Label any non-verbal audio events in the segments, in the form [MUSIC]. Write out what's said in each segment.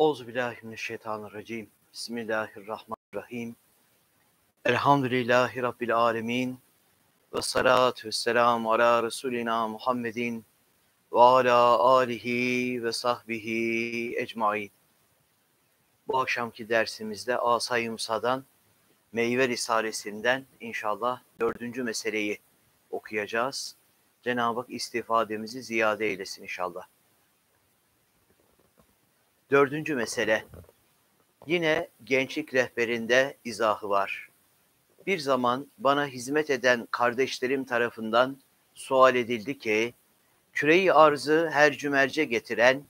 Euzubillahimineşşeytanirracim. Bismillahirrahmanirrahim. Elhamdülillahi Rabbil alemin. Ve salatu ve selamu ala Resulina Muhammedin ve ala alihi ve sahbihi ecmain. Bu akşamki dersimizde Asay Musa'dan Meyve Risalesinden inşallah dördüncü meseleyi okuyacağız. Cenab-ı Hak istifademizi ziyade eylesin inşallah. Dördüncü mesele. Yine gençlik rehberinde izahı var. Bir zaman bana hizmet eden kardeşlerim tarafından sual edildi ki, küreyi arzı her cümerce getiren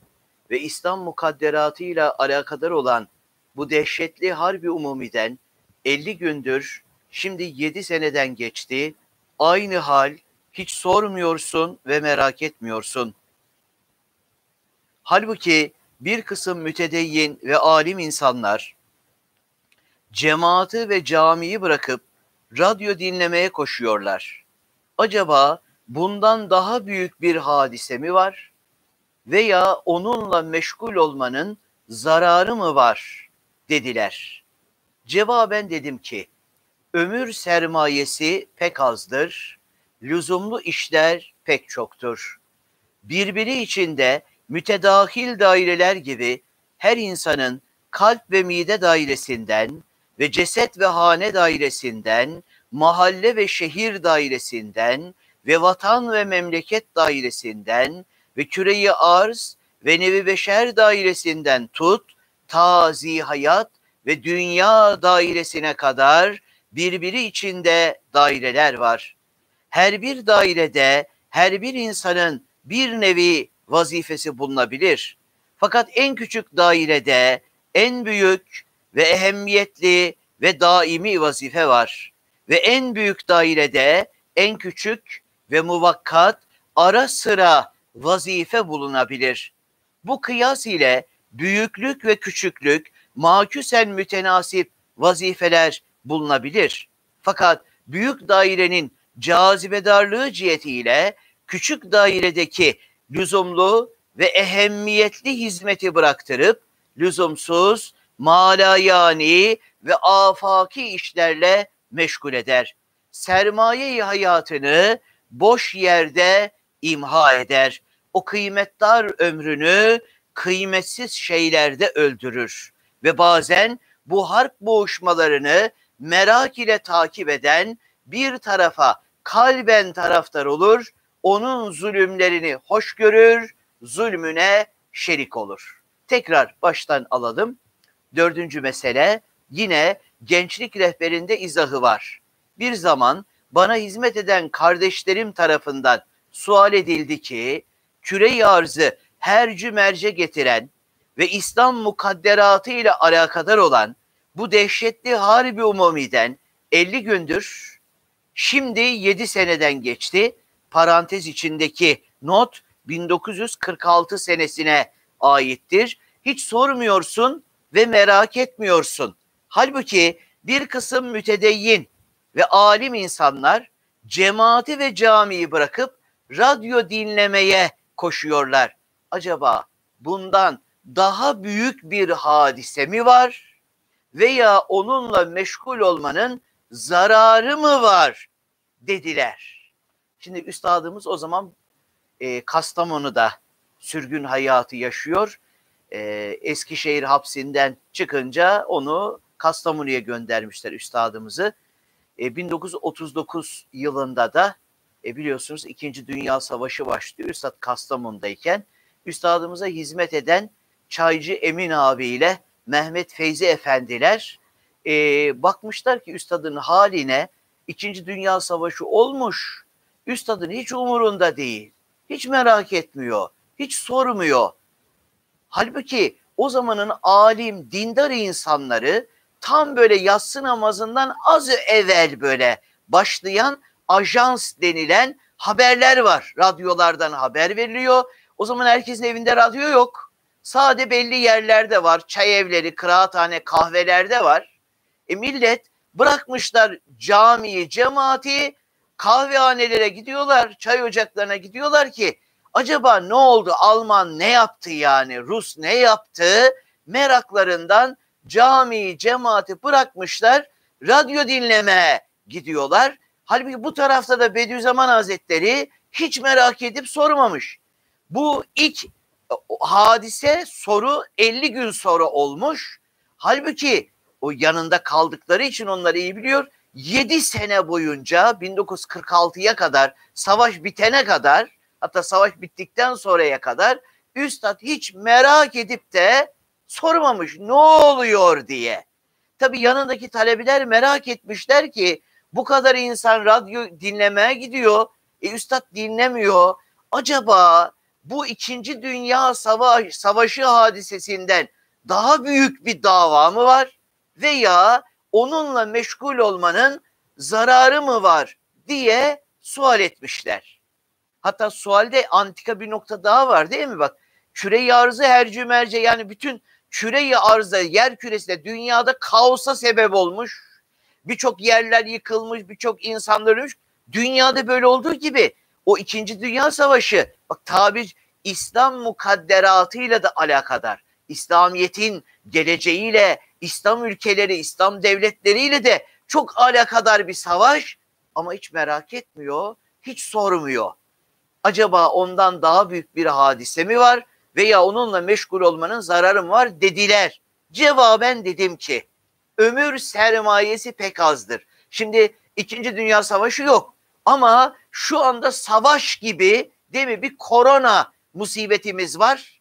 ve İslam mukadderatıyla alakadar olan bu dehşetli harbi umumiden 50 gündür, şimdi 7 seneden geçti, aynı hal hiç sormuyorsun ve merak etmiyorsun. Halbuki bir kısım mütedeyyin ve alim insanlar cemaati ve camiyi bırakıp radyo dinlemeye koşuyorlar. Acaba bundan daha büyük bir hadise mi var? Veya onunla meşgul olmanın zararı mı var? dediler. Cevaben dedim ki, ömür sermayesi pek azdır, lüzumlu işler pek çoktur. Birbiri içinde mütedahil daireler gibi her insanın kalp ve mide dairesinden ve ceset ve hane dairesinden, mahalle ve şehir dairesinden ve vatan ve memleket dairesinden ve küreyi arz ve nevi beşer dairesinden tut, tazi hayat ve dünya dairesine kadar birbiri içinde daireler var. Her bir dairede her bir insanın bir nevi vazifesi bulunabilir. Fakat en küçük dairede en büyük ve ehemmiyetli ve daimi vazife var. Ve en büyük dairede en küçük ve muvakkat ara sıra vazife bulunabilir. Bu kıyas ile büyüklük ve küçüklük maküsen mütenasip vazifeler bulunabilir. Fakat büyük dairenin cazibedarlığı cihetiyle küçük dairedeki lüzumlu ve ehemmiyetli hizmeti bıraktırıp lüzumsuz, malayani ve afaki işlerle meşgul eder. Sermaye hayatını boş yerde imha eder. O kıymetdar ömrünü kıymetsiz şeylerde öldürür ve bazen bu harp boğuşmalarını merak ile takip eden bir tarafa kalben taraftar olur onun zulümlerini hoş görür, zulmüne şerik olur. Tekrar baştan alalım. Dördüncü mesele yine gençlik rehberinde izahı var. Bir zaman bana hizmet eden kardeşlerim tarafından sual edildi ki küre arzı her cümerce getiren ve İslam mukadderatı ile alakadar olan bu dehşetli harbi umumiden 50 gündür şimdi 7 seneden geçti parantez içindeki not 1946 senesine aittir. Hiç sormuyorsun ve merak etmiyorsun. Halbuki bir kısım mütedeyyin ve alim insanlar cemaati ve camiyi bırakıp radyo dinlemeye koşuyorlar. Acaba bundan daha büyük bir hadise mi var? Veya onunla meşgul olmanın zararı mı var? dediler. Şimdi üstadımız o zaman e, Kastamonu'da sürgün hayatı yaşıyor. E, Eskişehir hapsinden çıkınca onu Kastamonu'ya göndermişler üstadımızı. E, 1939 yılında da e, biliyorsunuz İkinci Dünya Savaşı başlıyor. Üstad Kastamonu'dayken üstadımıza hizmet eden Çaycı Emin abiyle Mehmet Feyzi Efendiler e, bakmışlar ki üstadın haline İkinci Dünya Savaşı olmuş Üstadın hiç umurunda değil. Hiç merak etmiyor. Hiç sormuyor. Halbuki o zamanın alim, dindar insanları tam böyle yatsı namazından az evvel böyle başlayan ajans denilen haberler var. Radyolardan haber veriliyor. O zaman herkesin evinde radyo yok. Sade belli yerlerde var. Çay evleri, kıraathane, kahvelerde var. E millet bırakmışlar camiyi, cemaati kahvehanelere gidiyorlar, çay ocaklarına gidiyorlar ki acaba ne oldu? Alman ne yaptı yani? Rus ne yaptı? meraklarından camiyi, cemaati bırakmışlar, radyo dinleme gidiyorlar. Halbuki bu tarafta da Bediüzzaman Hazretleri hiç merak edip sormamış. Bu ilk hadise soru 50 gün sonra olmuş. Halbuki o yanında kaldıkları için onları iyi biliyor. 7 sene boyunca 1946'ya kadar savaş bitene kadar hatta savaş bittikten sonraya kadar Üstad hiç merak edip de sormamış ne oluyor diye. Tabi yanındaki talebeler merak etmişler ki bu kadar insan radyo dinlemeye gidiyor. E, Üstad dinlemiyor. Acaba bu ikinci dünya savaş, savaşı hadisesinden daha büyük bir dava mı var? Veya onunla meşgul olmanın zararı mı var diye sual etmişler. Hatta sualde antika bir nokta daha var değil mi? Bak küre-i arzı hercü merci yani bütün küre-i arzda yer küresinde dünyada kaosa sebep olmuş. Birçok yerler yıkılmış, birçok insanlar ölmüş. Dünyada böyle olduğu gibi o ikinci dünya savaşı bak tabir İslam mukadderatıyla da alakadar. İslamiyet'in geleceğiyle, İslam ülkeleri, İslam devletleriyle de çok alakadar bir savaş ama hiç merak etmiyor, hiç sormuyor. Acaba ondan daha büyük bir hadise mi var veya onunla meşgul olmanın zararı mı var dediler. Cevaben dedim ki ömür sermayesi pek azdır. Şimdi İkinci Dünya Savaşı yok ama şu anda savaş gibi değil mi bir korona musibetimiz var.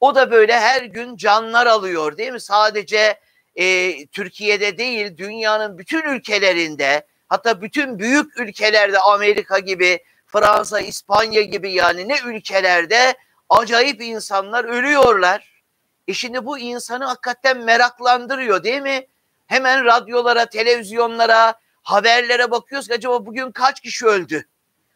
O da böyle her gün canlar alıyor değil mi? Sadece e, Türkiye'de değil dünyanın bütün ülkelerinde hatta bütün büyük ülkelerde Amerika gibi Fransa, İspanya gibi yani ne ülkelerde acayip insanlar ölüyorlar. E şimdi bu insanı hakikaten meraklandırıyor değil mi? Hemen radyolara, televizyonlara, haberlere bakıyoruz ki acaba bugün kaç kişi öldü?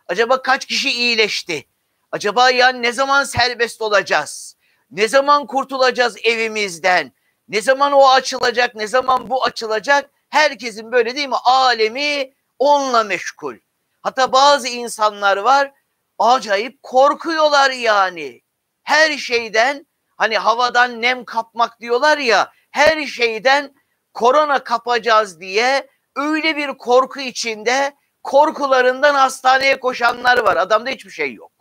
Acaba kaç kişi iyileşti? Acaba yani ne zaman serbest olacağız? Ne zaman kurtulacağız evimizden? Ne zaman o açılacak? Ne zaman bu açılacak? Herkesin böyle değil mi? Alemi onunla meşgul. Hatta bazı insanlar var acayip korkuyorlar yani. Her şeyden hani havadan nem kapmak diyorlar ya her şeyden korona kapacağız diye öyle bir korku içinde korkularından hastaneye koşanlar var. Adamda hiçbir şey yok.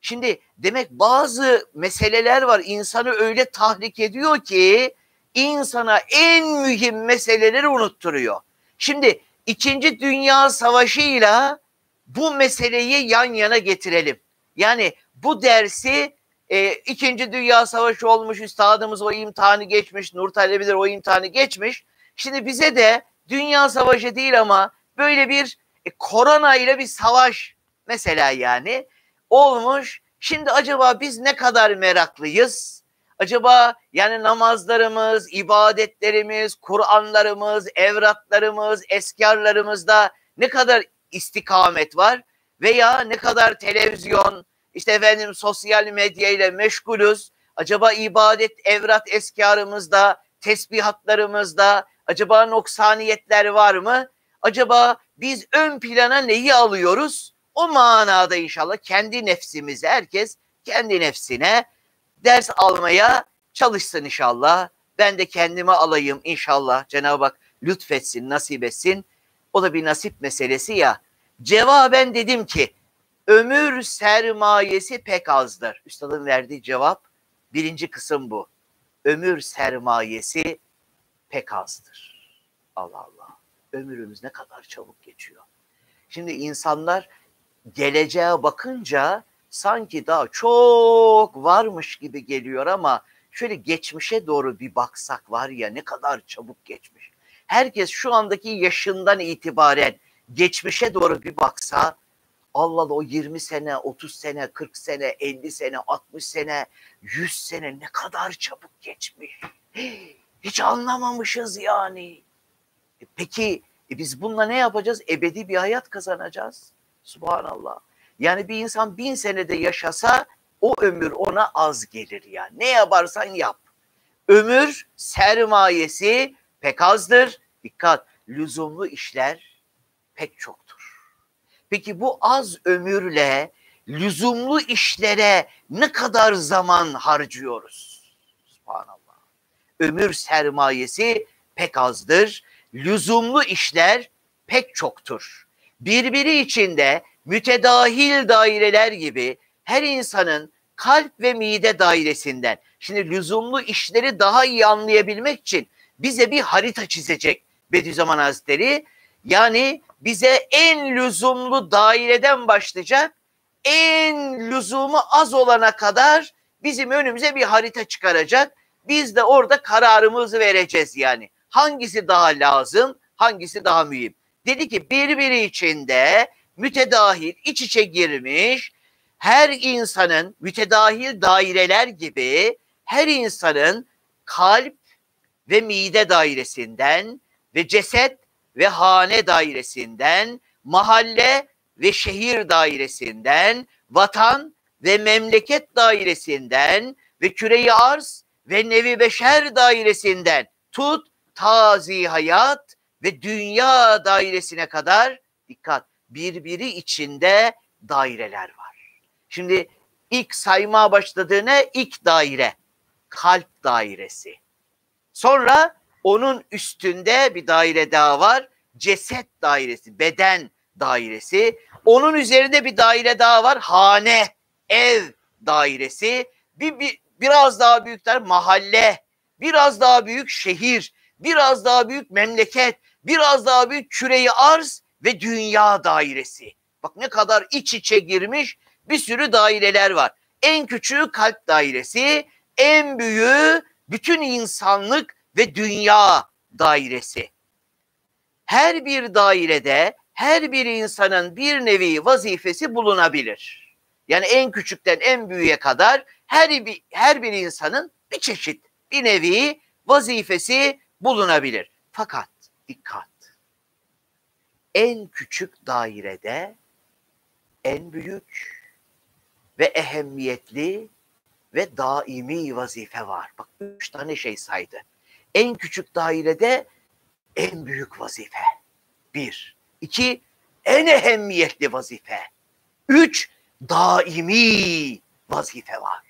Şimdi demek bazı meseleler var insanı öyle tahrik ediyor ki insana en mühim meseleleri unutturuyor. Şimdi İkinci Dünya Savaşı'yla bu meseleyi yan yana getirelim. Yani bu dersi e, İkinci Dünya Savaşı olmuş, üstadımız o imtihanı geçmiş, Nur Talebiler o imtihanı geçmiş. Şimdi bize de Dünya Savaşı değil ama böyle bir e, korona ile bir savaş mesela yani olmuş. Şimdi acaba biz ne kadar meraklıyız? Acaba yani namazlarımız, ibadetlerimiz, Kur'anlarımız, evratlarımız, eskarlarımızda ne kadar istikamet var? Veya ne kadar televizyon, işte efendim sosyal medya ile meşgulüz? Acaba ibadet, evrat eskarımızda, tesbihatlarımızda acaba noksaniyetler var mı? Acaba biz ön plana neyi alıyoruz? O manada inşallah kendi nefsimize herkes kendi nefsine ders almaya çalışsın inşallah. Ben de kendime alayım inşallah. Cenab-ı Hak lütfetsin, nasip etsin. O da bir nasip meselesi ya. Cevaben dedim ki ömür sermayesi pek azdır. Üstadın verdiği cevap birinci kısım bu. Ömür sermayesi pek azdır. Allah Allah. Ömrümüz ne kadar çabuk geçiyor. Şimdi insanlar geleceğe bakınca sanki daha çok varmış gibi geliyor ama şöyle geçmişe doğru bir baksak var ya ne kadar çabuk geçmiş. Herkes şu andaki yaşından itibaren geçmişe doğru bir baksa Allah Allah o 20 sene, 30 sene, 40 sene, 50 sene, 60 sene, 100 sene ne kadar çabuk geçmiş. Hiç anlamamışız yani. E peki e biz bununla ne yapacağız? Ebedi bir hayat kazanacağız. Subhanallah. Yani bir insan bin senede yaşasa o ömür ona az gelir yani. Ne yaparsan yap. Ömür sermayesi pek azdır. Dikkat lüzumlu işler pek çoktur. Peki bu az ömürle lüzumlu işlere ne kadar zaman harcıyoruz? Subhanallah. ömür sermayesi pek azdır. Lüzumlu işler pek çoktur. Birbiri içinde mütedahil daireler gibi her insanın kalp ve mide dairesinden. Şimdi lüzumlu işleri daha iyi anlayabilmek için bize bir harita çizecek Bediüzzaman Hazretleri. Yani bize en lüzumlu daireden başlayacak, en lüzumu az olana kadar bizim önümüze bir harita çıkaracak. Biz de orada kararımızı vereceğiz yani. Hangisi daha lazım, hangisi daha mühim. Dedi ki birbiri içinde mütedahil, iç içe girmiş, her insanın mütedahil daireler gibi her insanın kalp ve mide dairesinden ve ceset ve hane dairesinden, mahalle ve şehir dairesinden, vatan ve memleket dairesinden ve küreyi arz ve nevi beşer dairesinden tut tazi hayat ve dünya dairesine kadar dikkat birbiri içinde daireler var. Şimdi ilk saymaya başladığına ilk daire kalp dairesi. Sonra onun üstünde bir daire daha var. Ceset dairesi, beden dairesi. Onun üzerinde bir daire daha var. Hane, ev dairesi. Bir, bir biraz daha büyükler mahalle, biraz daha büyük şehir, biraz daha büyük memleket, biraz daha büyük küreyi arz ve dünya dairesi. Bak ne kadar iç içe girmiş bir sürü daireler var. En küçüğü kalp dairesi, en büyüğü bütün insanlık ve dünya dairesi. Her bir dairede her bir insanın bir nevi vazifesi bulunabilir. Yani en küçükten en büyüğe kadar her bir, her bir insanın bir çeşit bir nevi vazifesi bulunabilir. Fakat dikkat. En küçük dairede en büyük ve ehemmiyetli ve daimi vazife var. Bak üç tane şey saydı. En küçük dairede en büyük vazife. Bir. iki en ehemmiyetli vazife. Üç, daimi vazife var.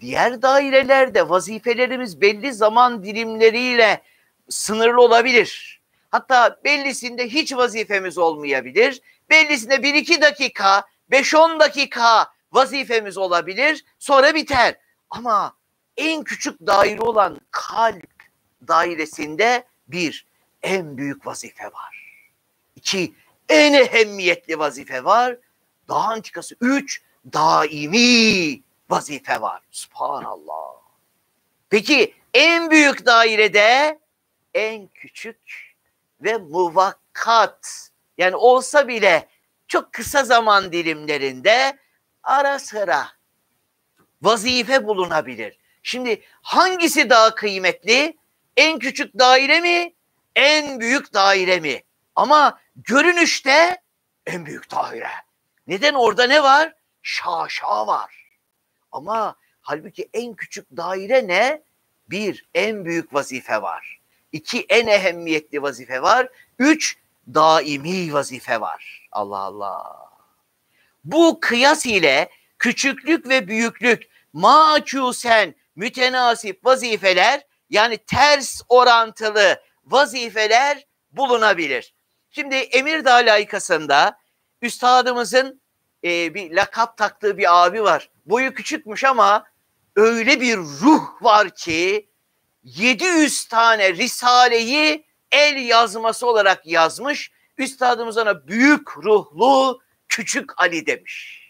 Diğer dairelerde vazifelerimiz belli zaman dilimleriyle sınırlı olabilir. Hatta bellisinde hiç vazifemiz olmayabilir. Bellisinde bir iki dakika, beş on dakika vazifemiz olabilir. Sonra biter. Ama en küçük daire olan kalp dairesinde bir en büyük vazife var. İki en ehemmiyetli vazife var. Daha antikası üç daimi vazife var. Subhanallah. Peki en büyük dairede en küçük ve muvakkat yani olsa bile çok kısa zaman dilimlerinde ara sıra vazife bulunabilir. Şimdi hangisi daha kıymetli? En küçük daire mi? En büyük daire mi? Ama görünüşte en büyük daire. Neden orada ne var? Şaşa var. Ama halbuki en küçük daire ne? Bir, en büyük vazife var. İki, en ehemmiyetli vazife var. Üç, daimi vazife var. Allah Allah. Bu kıyas ile küçüklük ve büyüklük maçusen mütenasip vazifeler yani ters orantılı vazifeler bulunabilir. Şimdi Emirdağ layıkasında üstadımızın e, bir lakap taktığı bir abi var. Boyu küçükmüş ama öyle bir ruh var ki 700 tane risaleyi el yazması olarak yazmış. Üstadımız ona büyük ruhlu küçük Ali demiş.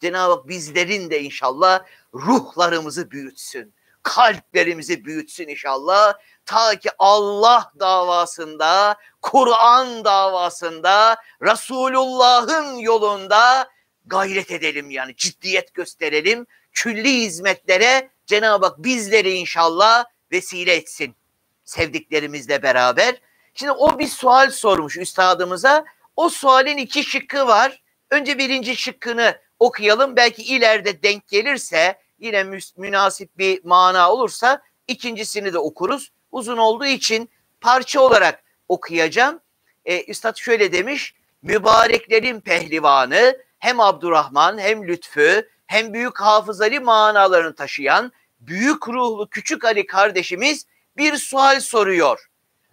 Cenab-ı Hak bizlerin de inşallah ruhlarımızı büyütsün. Kalplerimizi büyütsün inşallah. Ta ki Allah davasında, Kur'an davasında, Resulullah'ın yolunda gayret edelim yani ciddiyet gösterelim. Külli hizmetlere Cenab-ı Hak bizleri inşallah vesile etsin. Sevdiklerimizle beraber. Şimdi o bir sual sormuş üstadımıza. O sualin iki şıkkı var. Önce birinci şıkkını okuyalım. Belki ileride denk gelirse yine münasip bir mana olursa ikincisini de okuruz. Uzun olduğu için parça olarak okuyacağım. Ee, Üstad şöyle demiş. Mübareklerin pehlivanı hem Abdurrahman hem Lütfü hem büyük hafızalı manalarını taşıyan büyük ruhlu küçük Ali kardeşimiz bir sual soruyor.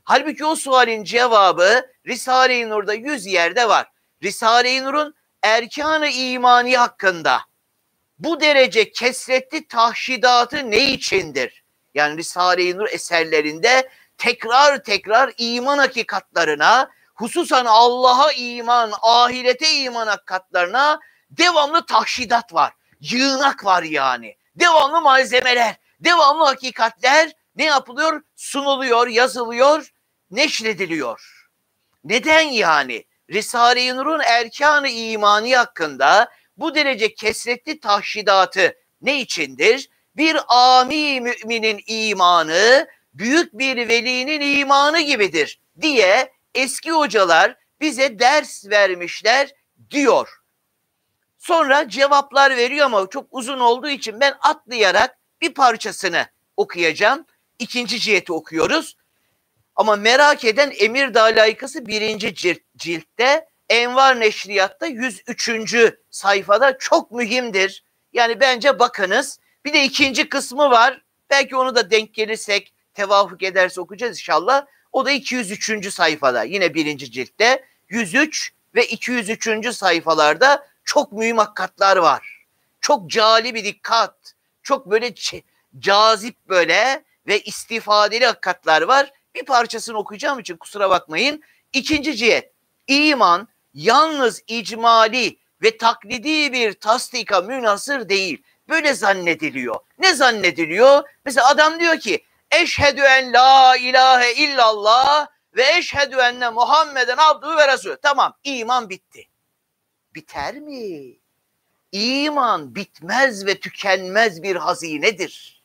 Halbuki o sualin cevabı Risale-i Nur'da yüz yerde var. Risale-i Nur'un erkanı imani hakkında bu derece kesretli tahşidatı ne içindir? Yani Risale-i Nur eserlerinde tekrar tekrar iman hakikatlarına, hususan Allah'a iman, ahirete iman hakikatlarına devamlı tahşidat var. Yığınak var yani. Devamlı malzemeler, devamlı hakikatler ne yapılıyor? Sunuluyor, yazılıyor, neşrediliyor. Neden yani? Risale-i Nur'un erkanı imani hakkında bu derece kesretli tahşidatı ne içindir? Bir ami müminin imanı büyük bir velinin imanı gibidir diye eski hocalar bize ders vermişler diyor. Sonra cevaplar veriyor ama çok uzun olduğu için ben atlayarak bir parçasını okuyacağım. İkinci ciheti okuyoruz. Ama merak eden Emir Layıkası birinci cilt, ciltte Envar Neşriyat'ta 103. sayfada çok mühimdir. Yani bence bakınız. Bir de ikinci kısmı var. Belki onu da denk gelirsek tevafuk ederse okuyacağız inşallah. O da 203. sayfada yine birinci ciltte 103 ve 203. sayfalarda çok mühim hakikatler var. Çok cali bir dikkat, çok böyle cazip böyle ve istifadeli hakikatler var. Bir parçasını okuyacağım için kusura bakmayın. İkinci cihet, iman yalnız icmali ve taklidi bir tasdika münasır değil. Böyle zannediliyor. Ne zannediliyor? Mesela adam diyor ki eşhedü en la ilahe illallah ve eşhedü enne Muhammeden abdu ve resulü. Tamam iman bitti. Biter mi? İman bitmez ve tükenmez bir hazinedir.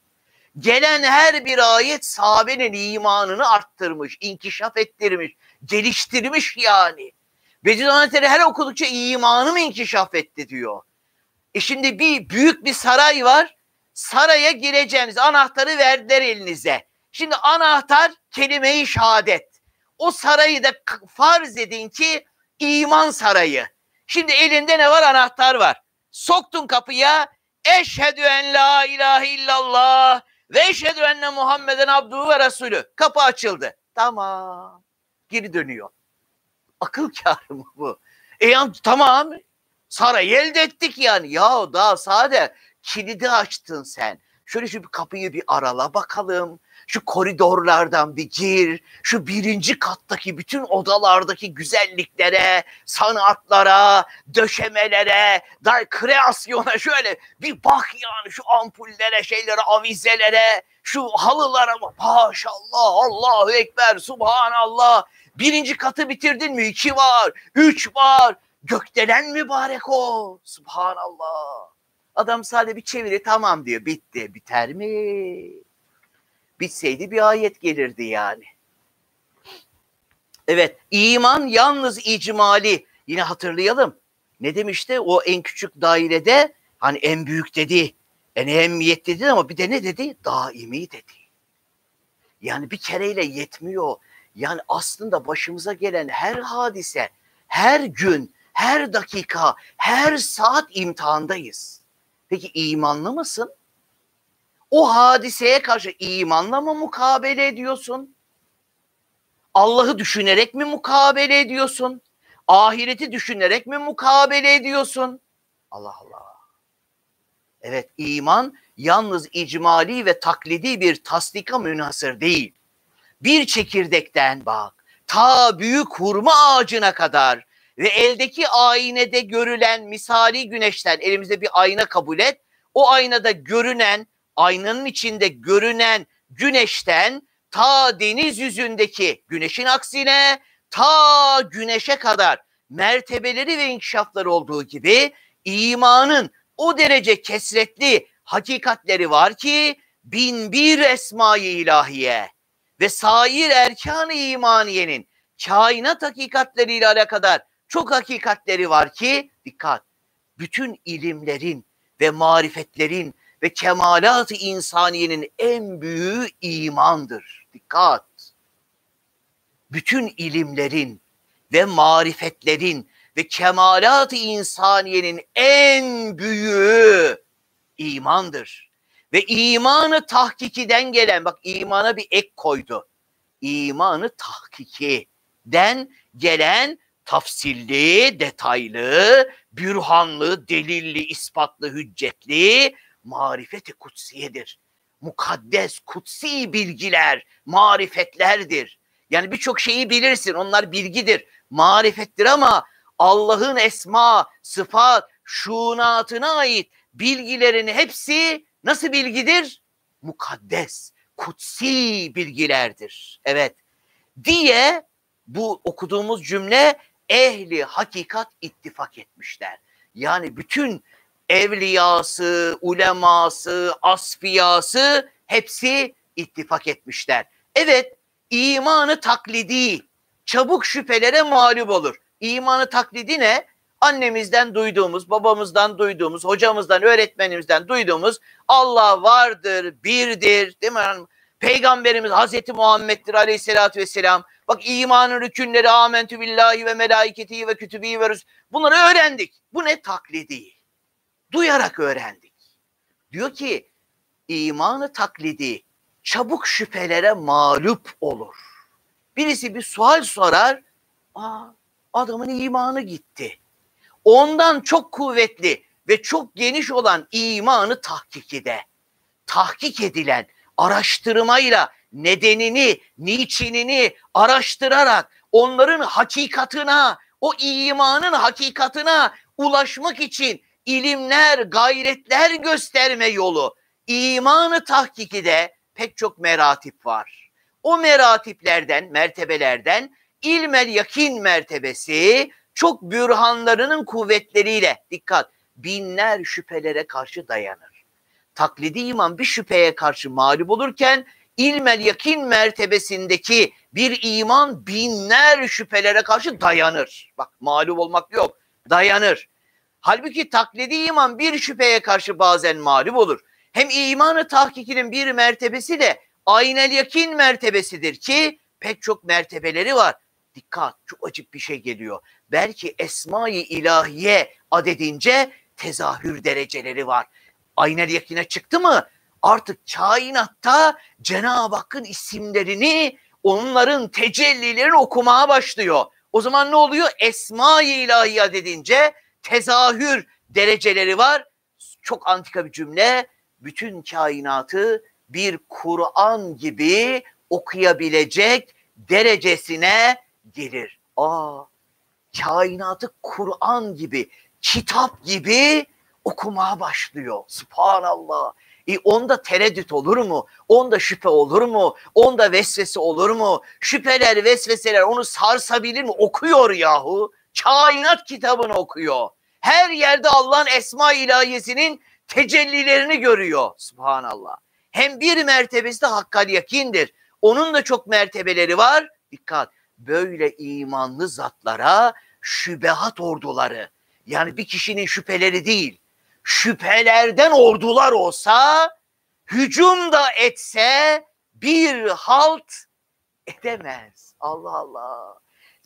Gelen her bir ayet sahabenin imanını arttırmış, inkişaf ettirmiş, geliştirmiş yani. Bediüzzaman her okudukça imanım inkişaf etti diyor. E şimdi bir büyük bir saray var. Saraya gireceğiniz anahtarı verdiler elinize. Şimdi anahtar kelime-i şehadet. O sarayı da farz edin ki iman sarayı. Şimdi elinde ne var? Anahtar var. Soktun kapıya eşhedü en la ilahe illallah ve eşhedü enne Muhammeden abduhu ve resulü. Kapı açıldı. Tamam. Geri dönüyor. Akıl kârı mı bu? E ya, tamam. Sarayı elde ettik yani. Ya daha sade kilidi açtın sen. Şöyle şu kapıyı bir arala bakalım. Şu koridorlardan bir gir. Şu birinci kattaki bütün odalardaki güzelliklere, sanatlara, döşemelere, da kreasyona şöyle bir bak yani şu ampullere, şeylere, avizelere, şu halılara maşallah, Allahu Ekber, Subhanallah. Birinci katı bitirdin mi? İki var, üç var. Gökdelen mübarek o. Subhanallah. Adam sadece bir çeviri tamam diyor. Bitti. Biter mi? Bitseydi bir ayet gelirdi yani. Evet iman yalnız icmali. Yine hatırlayalım. Ne demişti o en küçük dairede hani en büyük dedi. En ehemmiyet dedi ama bir de ne dedi? Daimi dedi. Yani bir kereyle yetmiyor. Yani aslında başımıza gelen her hadise, her gün, her dakika, her saat imtihandayız. Peki imanlı mısın? O hadiseye karşı imanla mı mukabele ediyorsun? Allah'ı düşünerek mi mukabele ediyorsun? Ahireti düşünerek mi mukabele ediyorsun? Allah Allah. Evet iman yalnız icmali ve taklidi bir tasdika münhasır değil bir çekirdekten bak ta büyük hurma ağacına kadar ve eldeki aynede görülen misali güneşten elimizde bir ayna kabul et. O aynada görünen aynanın içinde görünen güneşten ta deniz yüzündeki güneşin aksine ta güneşe kadar mertebeleri ve inkişafları olduğu gibi imanın o derece kesretli hakikatleri var ki bin bir esma-i ilahiye ve sair erkan-ı imaniyenin kainat hakikatleriyle alakadar çok hakikatleri var ki dikkat bütün ilimlerin ve marifetlerin ve kemalat-ı insaniyenin en büyüğü imandır. Dikkat. Bütün ilimlerin ve marifetlerin ve kemalat-ı insaniyenin en büyüğü imandır. Ve imanı tahkikiden gelen bak imana bir ek koydu. İmanı tahkikiden gelen tafsilli, detaylı, bürhanlı, delilli, ispatlı, hüccetli marifeti kutsiyedir. Mukaddes, kutsi bilgiler, marifetlerdir. Yani birçok şeyi bilirsin, onlar bilgidir, marifettir ama Allah'ın esma, sıfat, şunatına ait bilgilerin hepsi nasıl bilgidir? Mukaddes, kutsi bilgilerdir. Evet. Diye bu okuduğumuz cümle ehli hakikat ittifak etmişler. Yani bütün evliyası, uleması, asfiyası hepsi ittifak etmişler. Evet imanı taklidi çabuk şüphelere mağlup olur. İmanı taklidi ne? Annemizden duyduğumuz, babamızdan duyduğumuz, hocamızdan, öğretmenimizden duyduğumuz Allah vardır, birdir, değil mi? Peygamberimiz Hazreti Muhammed'dir aleyhissalatü vesselam. Bak imanın rükünleri amentü billahi ve melaiketi ve kütübi ve rüs. Bunları öğrendik. Bu ne taklidi? Duyarak öğrendik. Diyor ki imanı taklidi çabuk şüphelere mağlup olur. Birisi bir sual sorar. Aa, adamın imanı gitti. Ondan çok kuvvetli ve çok geniş olan imanı tahkikide. Tahkik edilen araştırmayla nedenini, niçinini araştırarak onların hakikatına, o imanın hakikatına ulaşmak için ilimler, gayretler gösterme yolu. İmanı tahkikide pek çok meratip var. O meratiplerden, mertebelerden ilmel yakin mertebesi çok bürhanlarının kuvvetleriyle dikkat binler şüphelere karşı dayanır. Taklidi iman bir şüpheye karşı mağlup olurken ilmel yakin mertebesindeki bir iman binler şüphelere karşı dayanır. Bak mağlup olmak yok. Dayanır. Halbuki taklidi iman bir şüpheye karşı bazen mağlup olur. Hem imanı tahkikinin bir mertebesi de aynel yakin mertebesidir ki pek çok mertebeleri var. Dikkat çok acip bir şey geliyor. Belki esma-i ilahiye adedince tezahür dereceleri var. Aynel yakine çıktı mı artık kainatta Cenab-ı Hakk'ın isimlerini onların tecellilerini okumaya başlıyor. O zaman ne oluyor? Esma-i ilahiye dedince tezahür dereceleri var. Çok antika bir cümle. Bütün kainatı bir Kur'an gibi okuyabilecek derecesine gelir. Aa, kainatı Kur'an gibi, kitap gibi okumaya başlıyor. Subhanallah. E onda tereddüt olur mu? Onda şüphe olur mu? Onda vesvese olur mu? Şüpheler, vesveseler onu sarsabilir mi? Okuyor yahu. Kainat kitabını okuyor. Her yerde Allah'ın esma ilahiyesinin tecellilerini görüyor. Subhanallah. Hem bir mertebesi de hakkal yakindir. Onun da çok mertebeleri var. Dikkat. Böyle imanlı zatlara şübehat orduları. Yani bir kişinin şüpheleri değil şüphelerden ordular olsa, hücum da etse bir halt edemez. Allah Allah.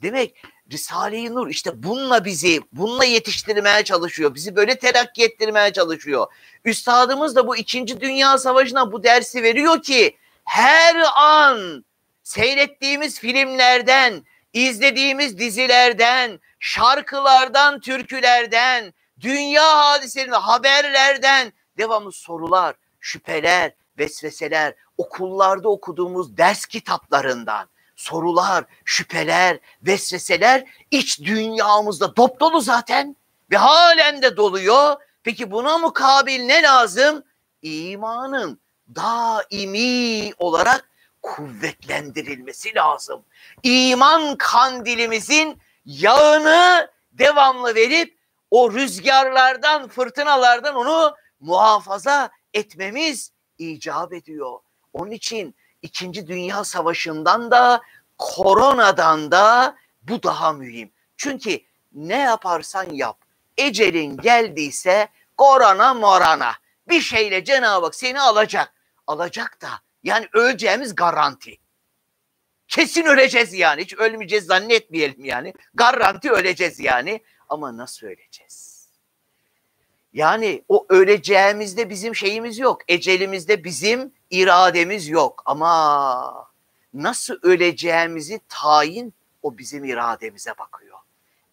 Demek Risale-i Nur işte bununla bizi, bununla yetiştirmeye çalışıyor. Bizi böyle terakki ettirmeye çalışıyor. Üstadımız da bu İkinci Dünya Savaşı'na bu dersi veriyor ki her an seyrettiğimiz filmlerden, izlediğimiz dizilerden, şarkılardan, türkülerden, dünya hadiselerinin haberlerden devamlı sorular, şüpheler, vesveseler, okullarda okuduğumuz ders kitaplarından sorular, şüpheler, vesveseler iç dünyamızda dop dolu zaten ve halen de doluyor. Peki buna mukabil ne lazım? İmanın daimi olarak kuvvetlendirilmesi lazım. İman kandilimizin yağını devamlı verip o rüzgarlardan, fırtınalardan onu muhafaza etmemiz icap ediyor. Onun için İkinci Dünya Savaşı'ndan da koronadan da bu daha mühim. Çünkü ne yaparsan yap, ecelin geldiyse korona morana bir şeyle Cenab-ı Hak seni alacak. Alacak da yani öleceğimiz garanti. Kesin öleceğiz yani. Hiç ölmeyeceğiz zannetmeyelim yani. Garanti öleceğiz yani. Ama nasıl öleceğiz? Yani o öleceğimizde bizim şeyimiz yok. Ecelimizde bizim irademiz yok. Ama nasıl öleceğimizi tayin o bizim irademize bakıyor.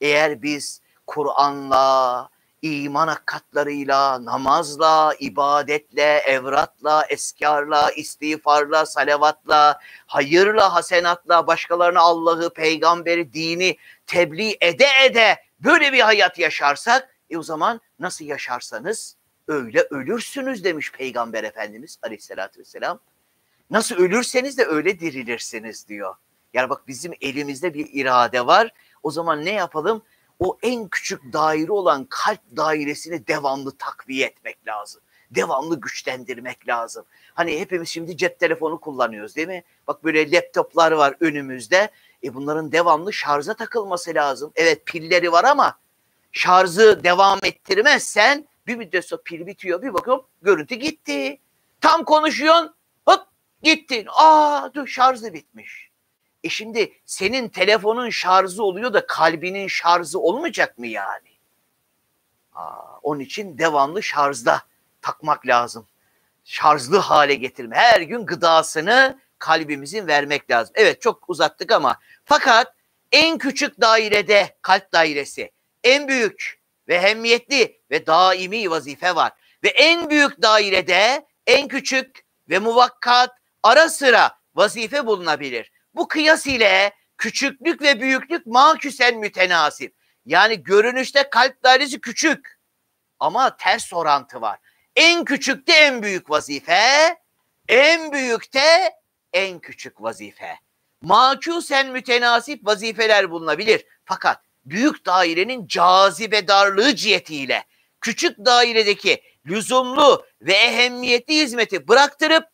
Eğer biz Kur'an'la, iman hakikatlarıyla, namazla, ibadetle, evratla, eskarla, istiğfarla, salavatla, hayırla, hasenatla, başkalarına Allah'ı, peygamberi, dini tebliğ ede ede böyle bir hayat yaşarsak e o zaman nasıl yaşarsanız öyle ölürsünüz demiş Peygamber Efendimiz aleyhissalatü vesselam. Nasıl ölürseniz de öyle dirilirsiniz diyor. Yani bak bizim elimizde bir irade var. O zaman ne yapalım? O en küçük daire olan kalp dairesini devamlı takviye etmek lazım. Devamlı güçlendirmek lazım. Hani hepimiz şimdi cep telefonu kullanıyoruz değil mi? Bak böyle laptoplar var önümüzde. E bunların devamlı şarja takılması lazım. Evet pilleri var ama şarjı devam ettirmezsen bir müddet sonra pil bitiyor. Bir bakıyorum görüntü gitti. Tam konuşuyorsun hop gittin. Aa dur şarjı bitmiş. E şimdi senin telefonun şarjı oluyor da kalbinin şarjı olmayacak mı yani? Aa, onun için devamlı şarjda takmak lazım. Şarjlı hale getirme. Her gün gıdasını kalbimizin vermek lazım. Evet çok uzattık ama fakat en küçük dairede kalp dairesi en büyük ve hemmiyetli ve daimi vazife var. Ve en büyük dairede en küçük ve muvakkat ara sıra vazife bulunabilir. Bu kıyas ile küçüklük ve büyüklük maküsen mütenasip. Yani görünüşte kalp dairesi küçük ama ters orantı var. En küçükte en büyük vazife, en büyükte en küçük vazife. Makusen mütenasip vazifeler bulunabilir. Fakat büyük dairenin cazibe darlığı cihetiyle küçük dairedeki lüzumlu ve ehemmiyetli hizmeti bıraktırıp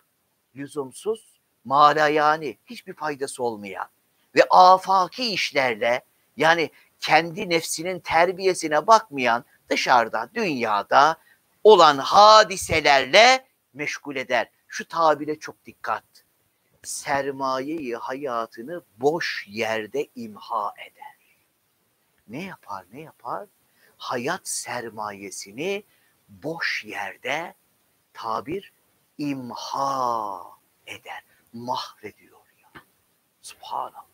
lüzumsuz, mala yani hiçbir faydası olmayan ve afaki işlerle yani kendi nefsinin terbiyesine bakmayan dışarıda, dünyada olan hadiselerle meşgul eder. Şu tabire çok dikkat. Sermayeyi hayatını boş yerde imha eder. Ne yapar ne yapar? Hayat sermayesini boş yerde tabir imha eder. Mahvediyor ya. Subhanallah.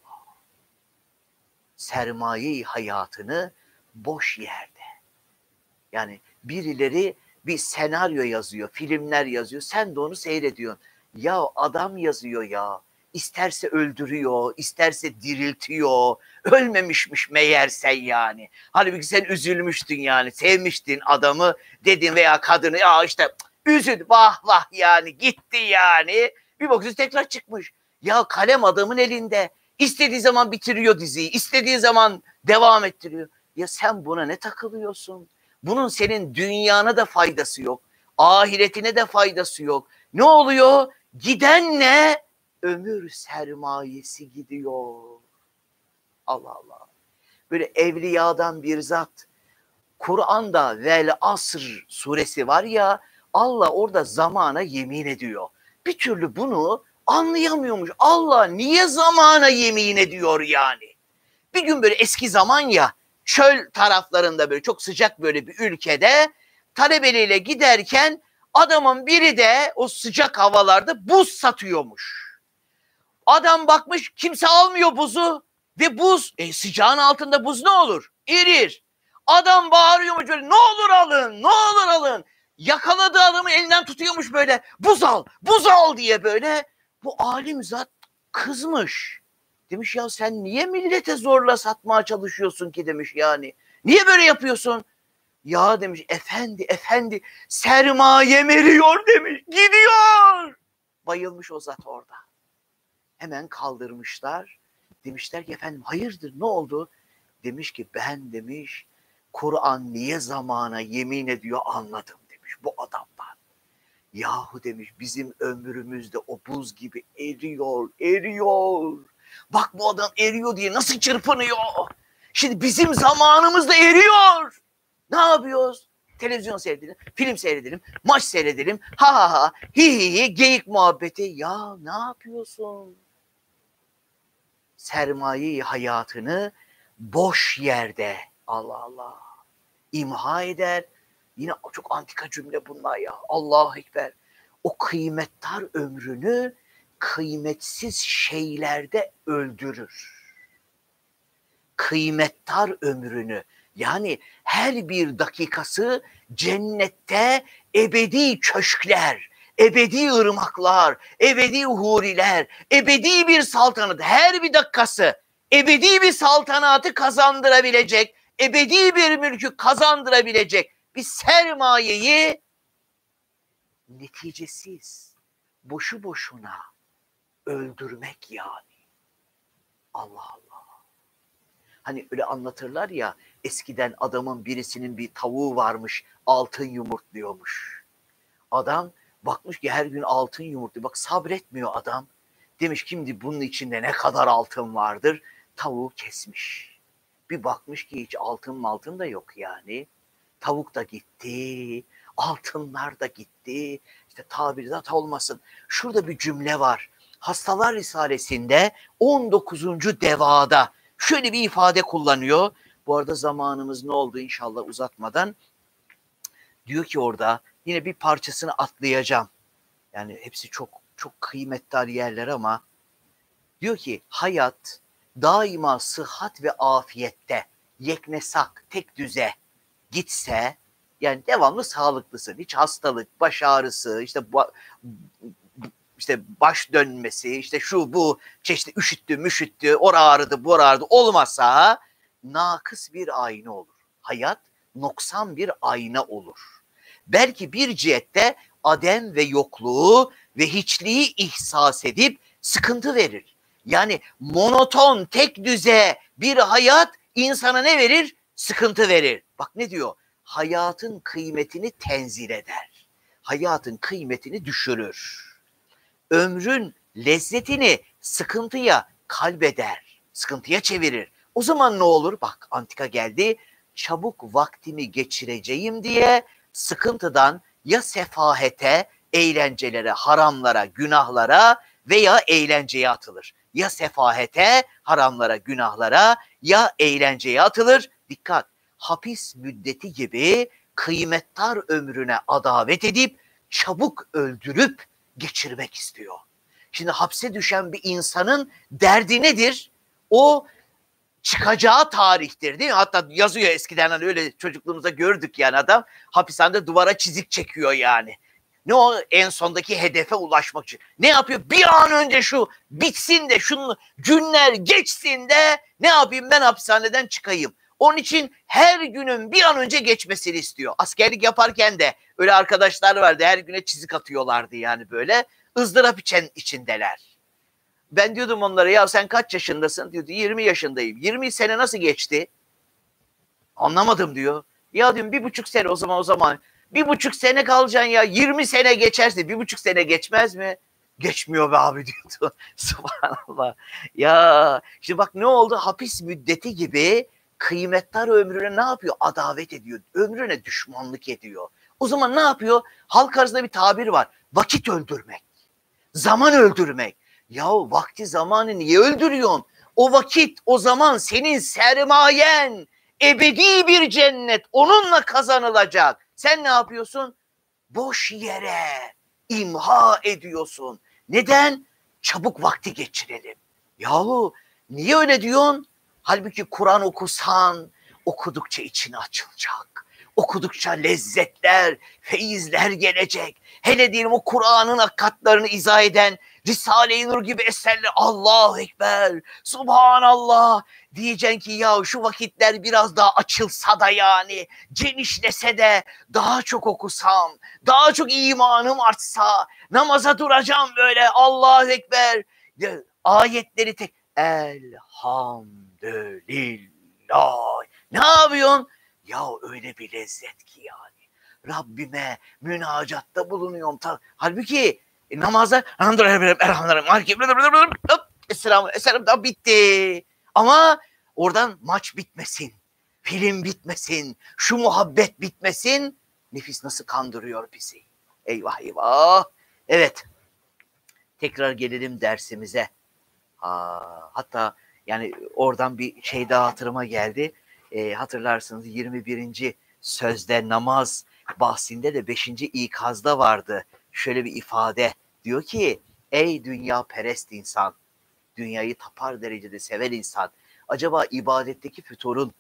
Sermayeyi hayatını boş yerde. Yani birileri bir senaryo yazıyor, filmler yazıyor. Sen de onu seyrediyorsun. Ya adam yazıyor ya. İsterse öldürüyor, isterse diriltiyor. Ölmemişmiş meğer sen yani. Halbuki sen üzülmüştün yani. Sevmiştin adamı dedin veya kadını. Ya işte üzül vah vah yani gitti yani. Bir bakıyorsun tekrar çıkmış. Ya kalem adamın elinde. İstediği zaman bitiriyor diziyi. istediği zaman devam ettiriyor. Ya sen buna ne takılıyorsun? Bunun senin dünyana da faydası yok. Ahiretine de faydası yok. Ne oluyor? Giden ne? Ömür sermayesi gidiyor. Allah Allah. Böyle evliyadan bir zat. Kur'an'da vel asr suresi var ya Allah orada zamana yemin ediyor. Bir türlü bunu anlayamıyormuş. Allah niye zamana yemin ediyor yani? Bir gün böyle eski zaman ya çöl taraflarında böyle çok sıcak böyle bir ülkede talebeliyle giderken adamın biri de o sıcak havalarda buz satıyormuş. Adam bakmış kimse almıyor buzu ve buz e, sıcağın altında buz ne olur? İrir. Adam bağırıyormuş böyle ne olur alın ne olur alın. Yakaladığı adamı elinden tutuyormuş böyle buz al buz al diye böyle. Bu alim zat kızmış. Demiş ya sen niye millete zorla satmaya çalışıyorsun ki demiş yani. Niye böyle yapıyorsun? Ya demiş efendi efendi sermaye veriyor demiş. Gidiyor. Bayılmış o zat orada. Hemen kaldırmışlar. Demişler ki efendim hayırdır ne oldu? Demiş ki ben demiş Kur'an niye zamana yemin ediyor anladım demiş bu adamdan. Yahu demiş bizim ömrümüzde o buz gibi eriyor, eriyor. Bak bu adam eriyor diye nasıl çırpınıyor. Şimdi bizim zamanımızda eriyor. Ne yapıyoruz? Televizyon seyredelim, film seyredelim, maç seyredelim. Ha ha ha, hi hi hi, geyik muhabbeti. Ya ne yapıyorsun? Sermayeyi hayatını boş yerde Allah Allah imha eder. Yine çok antika cümle bunlar ya. Allahu Ekber. O kıymettar ömrünü kıymetsiz şeylerde öldürür. Kıymettar ömrünü yani her bir dakikası cennette ebedi köşkler, ebedi ırmaklar, ebedi huriler, ebedi bir saltanat. Her bir dakikası ebedi bir saltanatı kazandırabilecek, ebedi bir mülkü kazandırabilecek bir sermayeyi neticesiz, boşu boşuna öldürmek yani. Allah Allah. Hani öyle anlatırlar ya eskiden adamın birisinin bir tavuğu varmış altın yumurtluyormuş. Adam bakmış ki her gün altın yumurtluyor. Bak sabretmiyor adam. Demiş şimdi bunun içinde ne kadar altın vardır? Tavuğu kesmiş. Bir bakmış ki hiç altın altın da yok yani. Tavuk da gitti. Altınlar da gitti. İşte tabiri zat olmasın. Şurada bir cümle var. Hastalar Risalesi'nde 19. devada şöyle bir ifade kullanıyor. Bu arada zamanımız ne oldu inşallah uzatmadan. Diyor ki orada yine bir parçasını atlayacağım. Yani hepsi çok çok kıymetli yerler ama diyor ki hayat daima sıhhat ve afiyette yeknesak tek düze gitse yani devamlı sağlıklısın. Hiç hastalık, baş ağrısı, işte işte baş dönmesi, işte şu bu çeşitli üşüttü, müşüttü, or ağrıdı, bu ağrıdı olmasa nakıs bir ayna olur. Hayat noksan bir ayna olur. Belki bir cihette adem ve yokluğu ve hiçliği ihsas edip sıkıntı verir. Yani monoton, tek düze bir hayat insana ne verir? Sıkıntı verir. Bak ne diyor? Hayatın kıymetini tenzil eder. Hayatın kıymetini düşürür. Ömrün lezzetini sıkıntıya kalbeder, sıkıntıya çevirir. O zaman ne olur? Bak antika geldi. Çabuk vaktimi geçireceğim diye sıkıntıdan ya sefahete, eğlencelere, haramlara, günahlara veya eğlenceye atılır. Ya sefahete, haramlara, günahlara ya eğlenceye atılır. Dikkat! Hapis müddeti gibi kıymettar ömrüne adavet edip çabuk öldürüp geçirmek istiyor. Şimdi hapse düşen bir insanın derdi nedir? O çıkacağı tarihtir değil mi? Hatta yazıyor eskiden hani öyle çocukluğumuzda gördük yani adam hapishanede duvara çizik çekiyor yani. Ne o en sondaki hedefe ulaşmak için. Ne yapıyor? Bir an önce şu bitsin de şunu günler geçsin de ne yapayım ben hapishaneden çıkayım. Onun için her günün bir an önce geçmesini istiyor. Askerlik yaparken de öyle arkadaşlar vardı her güne çizik atıyorlardı yani böyle. ızdırap içen içindeler. Ben diyordum onlara ya sen kaç yaşındasın? Diyordu 20 yaşındayım. 20 sene nasıl geçti? Anlamadım diyor. Ya diyorum bir buçuk sene o zaman o zaman. Bir buçuk sene kalacaksın ya. 20 sene geçerse bir buçuk sene geçmez mi? Geçmiyor be abi [LAUGHS] diyordu. Subhanallah. Ya işte bak ne oldu? Hapis müddeti gibi kıymetler ömrüne ne yapıyor? Adavet ediyor. Ömrüne düşmanlık ediyor. O zaman ne yapıyor? Halk arasında bir tabir var. Vakit öldürmek. Zaman öldürmek. Ya vakti zamanı niye öldürüyorsun? O vakit, o zaman senin sermayen, ebedi bir cennet onunla kazanılacak. Sen ne yapıyorsun? Boş yere imha ediyorsun. Neden? Çabuk vakti geçirelim. Yahu niye öyle diyorsun? Halbuki Kur'an okusan okudukça için açılacak. Okudukça lezzetler, feyizler gelecek. Hele diyelim o Kur'an'ın hakikatlarını izah eden Risale-i Nur gibi eserler Allahu Ekber, Subhanallah diyeceksin ki ya şu vakitler biraz daha açılsa da yani genişlese de daha çok okusam, daha çok imanım artsa, namaza duracağım böyle Allahu Ekber ayetleri tek elhamdülillah ne yapıyorsun? Ya öyle bir lezzet ki yani. Rabbime münacatta bulunuyorum. Halbuki e, namazda Esselamu Esselam da bitti. Ama oradan maç bitmesin. Film bitmesin. Şu muhabbet bitmesin. Nefis nasıl kandırıyor bizi. Eyvah eyvah. Evet. Tekrar gelelim dersimize. Aa, hatta yani oradan bir şey daha hatırıma geldi. E, hatırlarsınız 21. sözde namaz bahsinde de beşinci ikazda vardı. Şöyle bir ifade diyor ki ey dünya perest insan, dünyayı tapar derecede seven insan, acaba ibadetteki füturun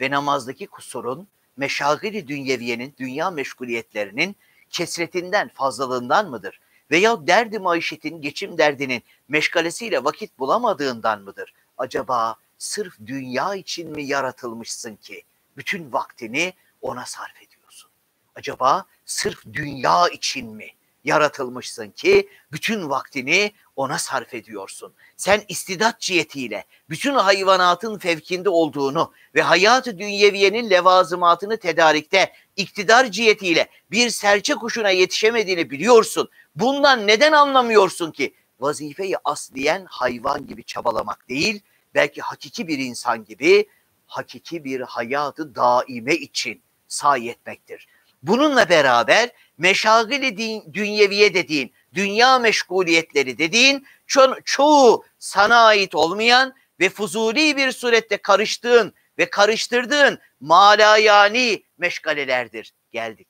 ve namazdaki kusurun, meşagili dünyeviyenin, dünya meşguliyetlerinin kesretinden, fazlalığından mıdır? Veya derdi maişetin, geçim derdinin meşgalesiyle vakit bulamadığından mıdır? Acaba sırf dünya için mi yaratılmışsın ki bütün vaktini ona sarf ediyorsun? Acaba sırf dünya için mi yaratılmışsın ki bütün vaktini ona sarf ediyorsun? Sen istidat cihetiyle bütün hayvanatın fevkinde olduğunu ve hayatı dünyeviyenin levazımatını tedarikte iktidar cihetiyle bir serçe kuşuna yetişemediğini biliyorsun. Bundan neden anlamıyorsun ki? Vazifeyi asliyen hayvan gibi çabalamak değil, belki hakiki bir insan gibi hakiki bir hayatı daime için sahi etmektir. Bununla beraber meşagili din, dünyeviye dediğin, dünya meşguliyetleri dediğin ço- çoğu sana ait olmayan ve fuzuli bir surette karıştığın ve karıştırdığın malayani meşgalelerdir. Geldik.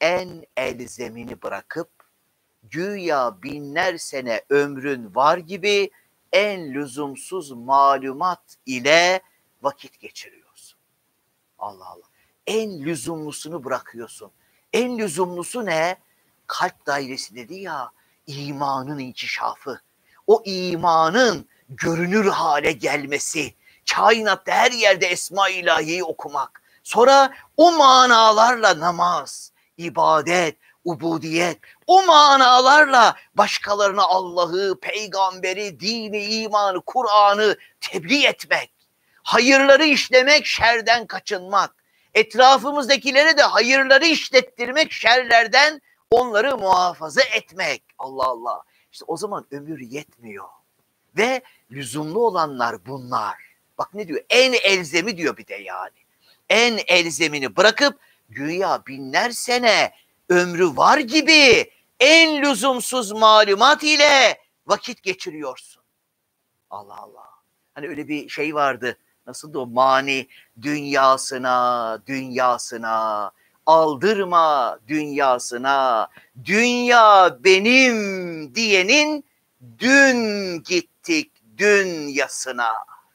En elzemini bırakıp güya binler sene ömrün var gibi en lüzumsuz malumat ile vakit geçiriyorsun. Allah Allah. En lüzumlusunu bırakıyorsun. En lüzumlusu ne? Kalp dairesi dedi ya imanın inkişafı. O imanın görünür hale gelmesi. Kainatta her yerde Esma ilahiyi okumak. Sonra o manalarla namaz, ibadet, ubudiyet, o manalarla başkalarına Allah'ı, peygamberi, dini, imanı, Kur'an'ı tebliğ etmek. Hayırları işlemek, şerden kaçınmak. Etrafımızdakilere de hayırları işlettirmek, şerlerden onları muhafaza etmek. Allah Allah. İşte o zaman ömür yetmiyor. Ve lüzumlu olanlar bunlar. Bak ne diyor? En elzemi diyor bir de yani. En elzemini bırakıp güya binler sene ömrü var gibi en lüzumsuz malumat ile vakit geçiriyorsun. Allah Allah. Hani öyle bir şey vardı. Nasıl o mani dünyasına, dünyasına, aldırma dünyasına, dünya benim diyenin dün gittik dünyasına.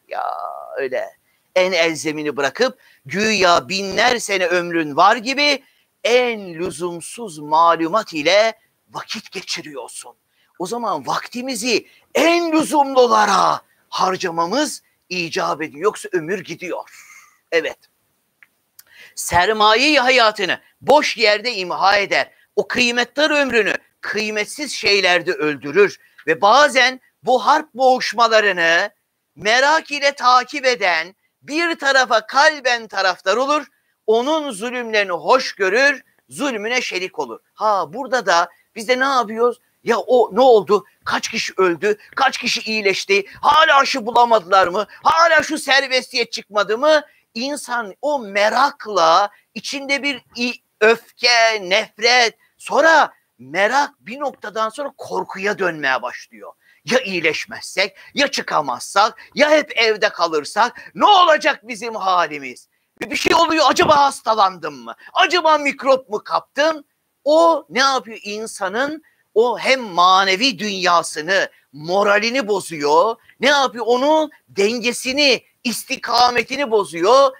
Ya öyle en elzemini bırakıp güya binler sene ömrün var gibi en lüzumsuz malumat ile vakit geçiriyorsun. O zaman vaktimizi en lüzumlulara harcamamız icap ediyor. Yoksa ömür gidiyor. Evet. Sermayeyi hayatını boş yerde imha eder. O kıymetli ömrünü kıymetsiz şeylerde öldürür. Ve bazen bu harp boğuşmalarını merak ile takip eden bir tarafa kalben taraftar olur. Onun zulümlerini hoş görür, zulmüne şerik olur. Ha burada da biz de ne yapıyoruz? Ya o ne oldu? Kaç kişi öldü? Kaç kişi iyileşti? Hala şu bulamadılar mı? Hala şu serbestiyet çıkmadı mı? İnsan o merakla içinde bir öfke, nefret, sonra merak bir noktadan sonra korkuya dönmeye başlıyor. Ya iyileşmezsek, ya çıkamazsak, ya hep evde kalırsak ne olacak bizim halimiz? Bir şey oluyor acaba hastalandım mı? Acaba mikrop mu kaptım? O ne yapıyor insanın o hem manevi dünyasını, moralini bozuyor. Ne yapıyor? Onun dengesini, istikametini bozuyor.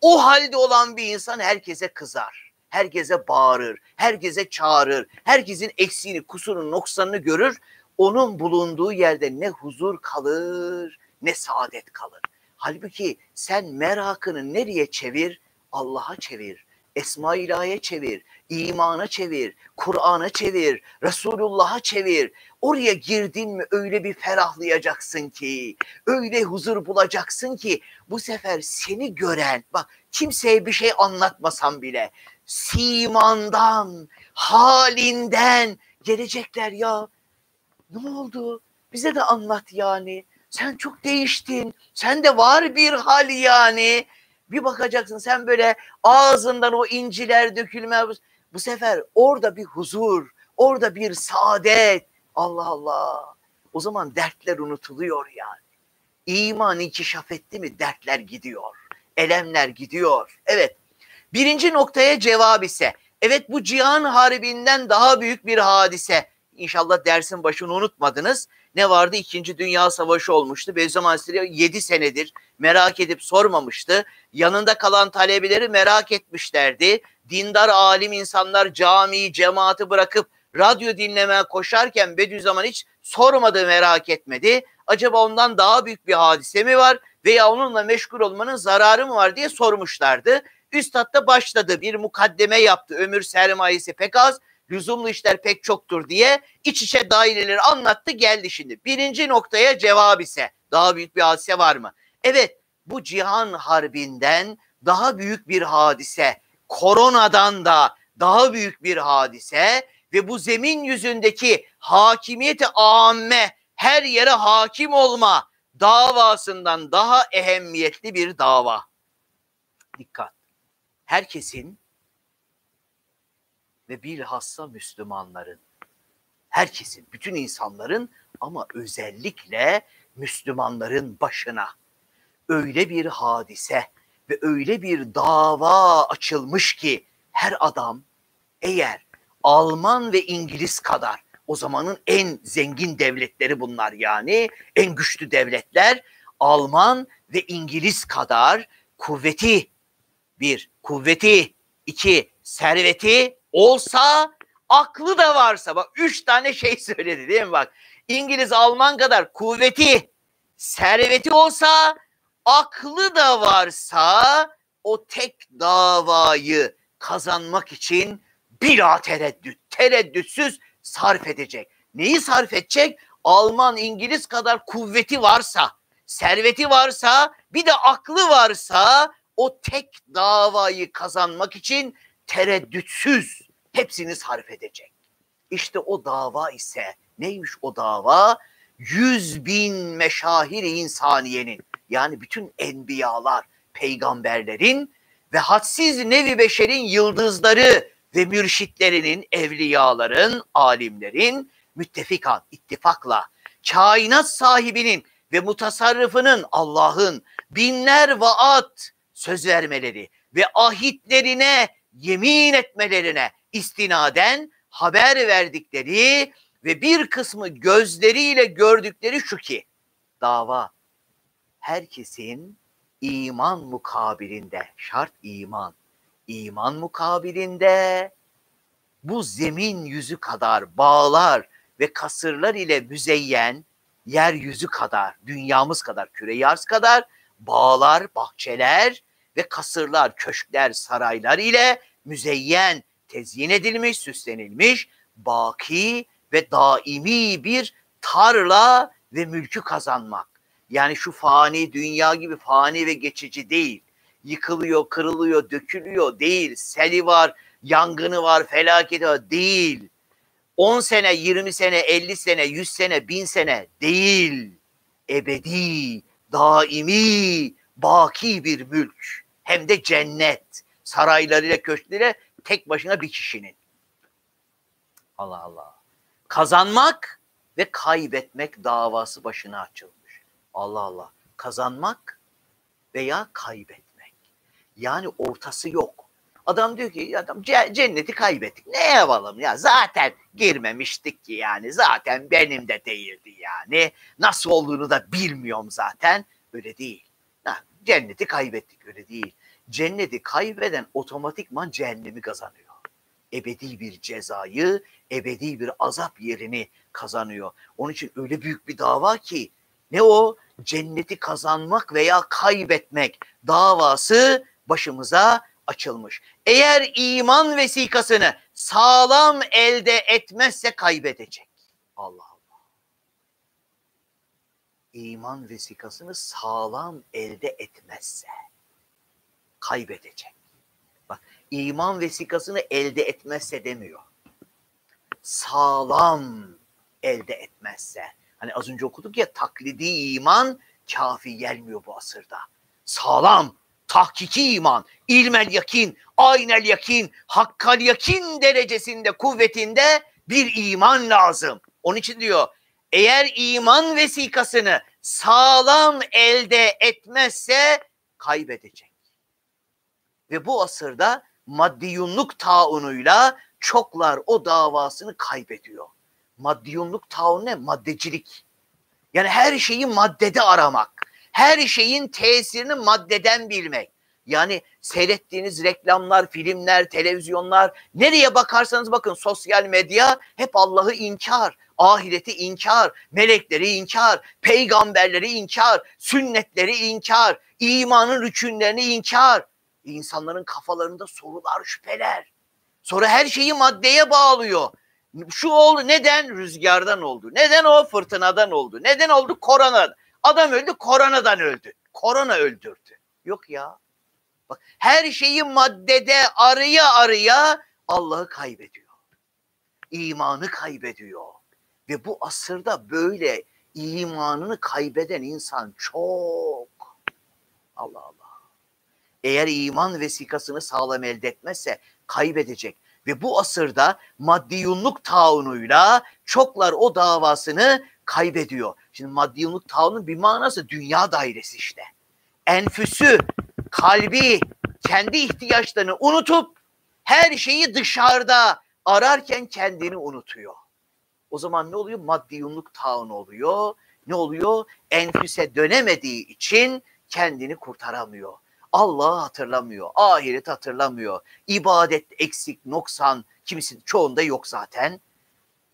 O halde olan bir insan herkese kızar. Herkese bağırır, herkese çağırır, herkesin eksiğini, kusurunu, noksanını görür. Onun bulunduğu yerde ne huzur kalır, ne saadet kalır. Halbuki sen merakını nereye çevir? Allah'a çevir. Esma ilahiye çevir, imana çevir, Kur'an'a çevir, Resulullah'a çevir. Oraya girdin mi öyle bir ferahlayacaksın ki, öyle huzur bulacaksın ki bu sefer seni gören, bak kimseye bir şey anlatmasam bile simandan, halinden gelecekler ya. Ne oldu? Bize de anlat yani. Sen çok değiştin. Sen de var bir hal yani. Bir bakacaksın sen böyle ağzından o inciler dökülme. Bu sefer orada bir huzur, orada bir saadet. Allah Allah. O zaman dertler unutuluyor yani. İman inkişaf etti mi dertler gidiyor. Elemler gidiyor. Evet. Birinci noktaya cevap ise Evet bu cihan harbinden daha büyük bir hadise. İnşallah dersin başını unutmadınız. Ne vardı? İkinci Dünya Savaşı olmuştu. Beyzam Aleyhisselam 7 senedir merak edip sormamıştı. Yanında kalan talebeleri merak etmişlerdi. Dindar alim insanlar camiyi, cemaati bırakıp radyo dinlemeye koşarken Bediüzzaman hiç sormadı, merak etmedi. Acaba ondan daha büyük bir hadise mi var veya onunla meşgul olmanın zararı mı var diye sormuşlardı. Üstad da başladı bir mukaddeme yaptı. Ömür sermayesi pek az, lüzumlu işler pek çoktur diye iç içe daireleri anlattı geldi şimdi. Birinci noktaya cevap ise daha büyük bir hadise var mı? Evet bu cihan harbinden daha büyük bir hadise, koronadan da daha büyük bir hadise ve bu zemin yüzündeki hakimiyeti amme her yere hakim olma davasından daha ehemmiyetli bir dava. Dikkat. Herkesin ve bilhassa Müslümanların, herkesin, bütün insanların ama özellikle Müslümanların başına öyle bir hadise ve öyle bir dava açılmış ki her adam eğer Alman ve İngiliz kadar o zamanın en zengin devletleri bunlar yani en güçlü devletler Alman ve İngiliz kadar kuvveti bir kuvveti iki serveti olsa aklı da varsa bak üç tane şey [LAUGHS] söyledi değil mi? Bak İngiliz Alman kadar kuvveti serveti olsa aklı da varsa o tek davayı kazanmak için bila tereddüt, tereddütsüz sarf edecek. Neyi sarf edecek? Alman, İngiliz kadar kuvveti varsa, serveti varsa, bir de aklı varsa o tek davayı kazanmak için tereddütsüz hepsini sarf edecek. İşte o dava ise neymiş o dava? Yüz bin meşahir insaniyenin yani bütün enbiyalar, peygamberlerin ve hadsiz nevi beşerin yıldızları ve mürşitlerinin, evliyaların, alimlerin müttefikan, ittifakla kainat sahibinin ve mutasarrıfının Allah'ın binler vaat söz vermeleri ve ahitlerine yemin etmelerine istinaden haber verdikleri ve bir kısmı gözleriyle gördükleri şu ki dava herkesin iman mukabilinde şart iman iman mukabilinde bu zemin yüzü kadar bağlar ve kasırlar ile müzeyyen yeryüzü kadar, dünyamız kadar, küre arz kadar bağlar, bahçeler ve kasırlar, köşkler, saraylar ile müzeyyen, tezyin edilmiş, süslenilmiş, baki ve daimi bir tarla ve mülkü kazanmak. Yani şu fani dünya gibi fani ve geçici değil yıkılıyor, kırılıyor, dökülüyor değil. Seli var, yangını var, felaketi var değil. 10 sene, 20 sene, 50 sene, 100 sene, 1000 sene değil. Ebedi, daimi, baki bir mülk. Hem de cennet. Saraylarıyla, köşkleriyle tek başına bir kişinin. Allah Allah. Kazanmak ve kaybetmek davası başına açılmış. Allah Allah. Kazanmak veya kaybet. Yani ortası yok. Adam diyor ki adam cenneti kaybettik. Ne yapalım ya zaten girmemiştik ki yani zaten benim de değildi yani. Nasıl olduğunu da bilmiyorum zaten. Öyle değil. Ha, cenneti kaybettik öyle değil. Cenneti kaybeden otomatikman cehennemi kazanıyor. Ebedi bir cezayı, ebedi bir azap yerini kazanıyor. Onun için öyle büyük bir dava ki ne o? Cenneti kazanmak veya kaybetmek davası başımıza açılmış. Eğer iman vesikasını sağlam elde etmezse kaybedecek. Allah Allah. İman vesikasını sağlam elde etmezse kaybedecek. Bak iman vesikasını elde etmezse demiyor. Sağlam elde etmezse. Hani az önce okuduk ya taklidi iman kafi gelmiyor bu asırda. Sağlam tahkiki iman, ilmel yakin, aynel yakin, hakkal yakin derecesinde, kuvvetinde bir iman lazım. Onun için diyor, eğer iman vesikasını sağlam elde etmezse kaybedecek. Ve bu asırda maddiyunluk taunuyla çoklar o davasını kaybediyor. Maddiyunluk taunu ne? Maddecilik. Yani her şeyi maddede aramak. Her şeyin tesirini maddeden bilmek. Yani seyrettiğiniz reklamlar, filmler, televizyonlar, nereye bakarsanız bakın sosyal medya hep Allah'ı inkar, ahireti inkar, melekleri inkar, peygamberleri inkar, sünnetleri inkar, imanın rükünlerini inkar. İnsanların kafalarında sorular, şüpheler. Sonra her şeyi maddeye bağlıyor. Şu oldu neden? Rüzgardan oldu. Neden o? Fırtınadan oldu. Neden oldu? Korona. Adam öldü, koronadan öldü. Korona öldürdü. Yok ya. Bak her şeyi maddede arıya arıya Allah'ı kaybediyor. İmanı kaybediyor. Ve bu asırda böyle imanını kaybeden insan çok. Allah Allah. Eğer iman vesikasını sağlam elde etmezse kaybedecek. Ve bu asırda maddiyunluk taunuyla çoklar o davasını kaybediyor. Şimdi maddiyunluk taunun bir manası dünya dairesi işte. Enfüsü, kalbi, kendi ihtiyaçlarını unutup her şeyi dışarıda ararken kendini unutuyor. O zaman ne oluyor? Maddiyunluk taun oluyor. Ne oluyor? Enfüse dönemediği için kendini kurtaramıyor. Allah'ı hatırlamıyor, ahiret hatırlamıyor. İbadet eksik, noksan, kimisi çoğunda yok zaten.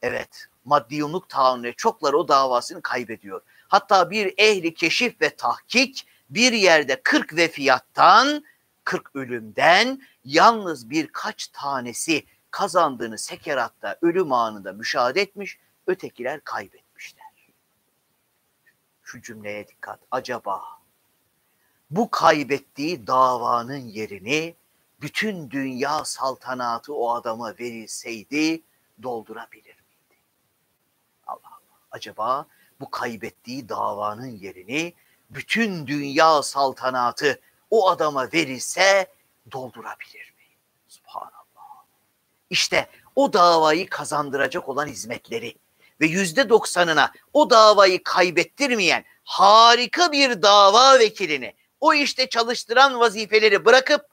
Evet, maddiyunluk taunu çoklar o davasını kaybediyor. Hatta bir ehli keşif ve tahkik bir yerde 40 vefiyattan, 40 ölümden yalnız birkaç tanesi kazandığını sekeratta ölüm anında müşahede etmiş, ötekiler kaybetmişler. Şu cümleye dikkat. Acaba bu kaybettiği davanın yerini bütün dünya saltanatı o adama verilseydi doldurabilir miydi? Allah Allah. Acaba bu kaybettiği davanın yerini bütün dünya saltanatı o adama verilse doldurabilir mi? Subhanallah. İşte o davayı kazandıracak olan hizmetleri ve yüzde doksanına o davayı kaybettirmeyen harika bir dava vekilini o işte çalıştıran vazifeleri bırakıp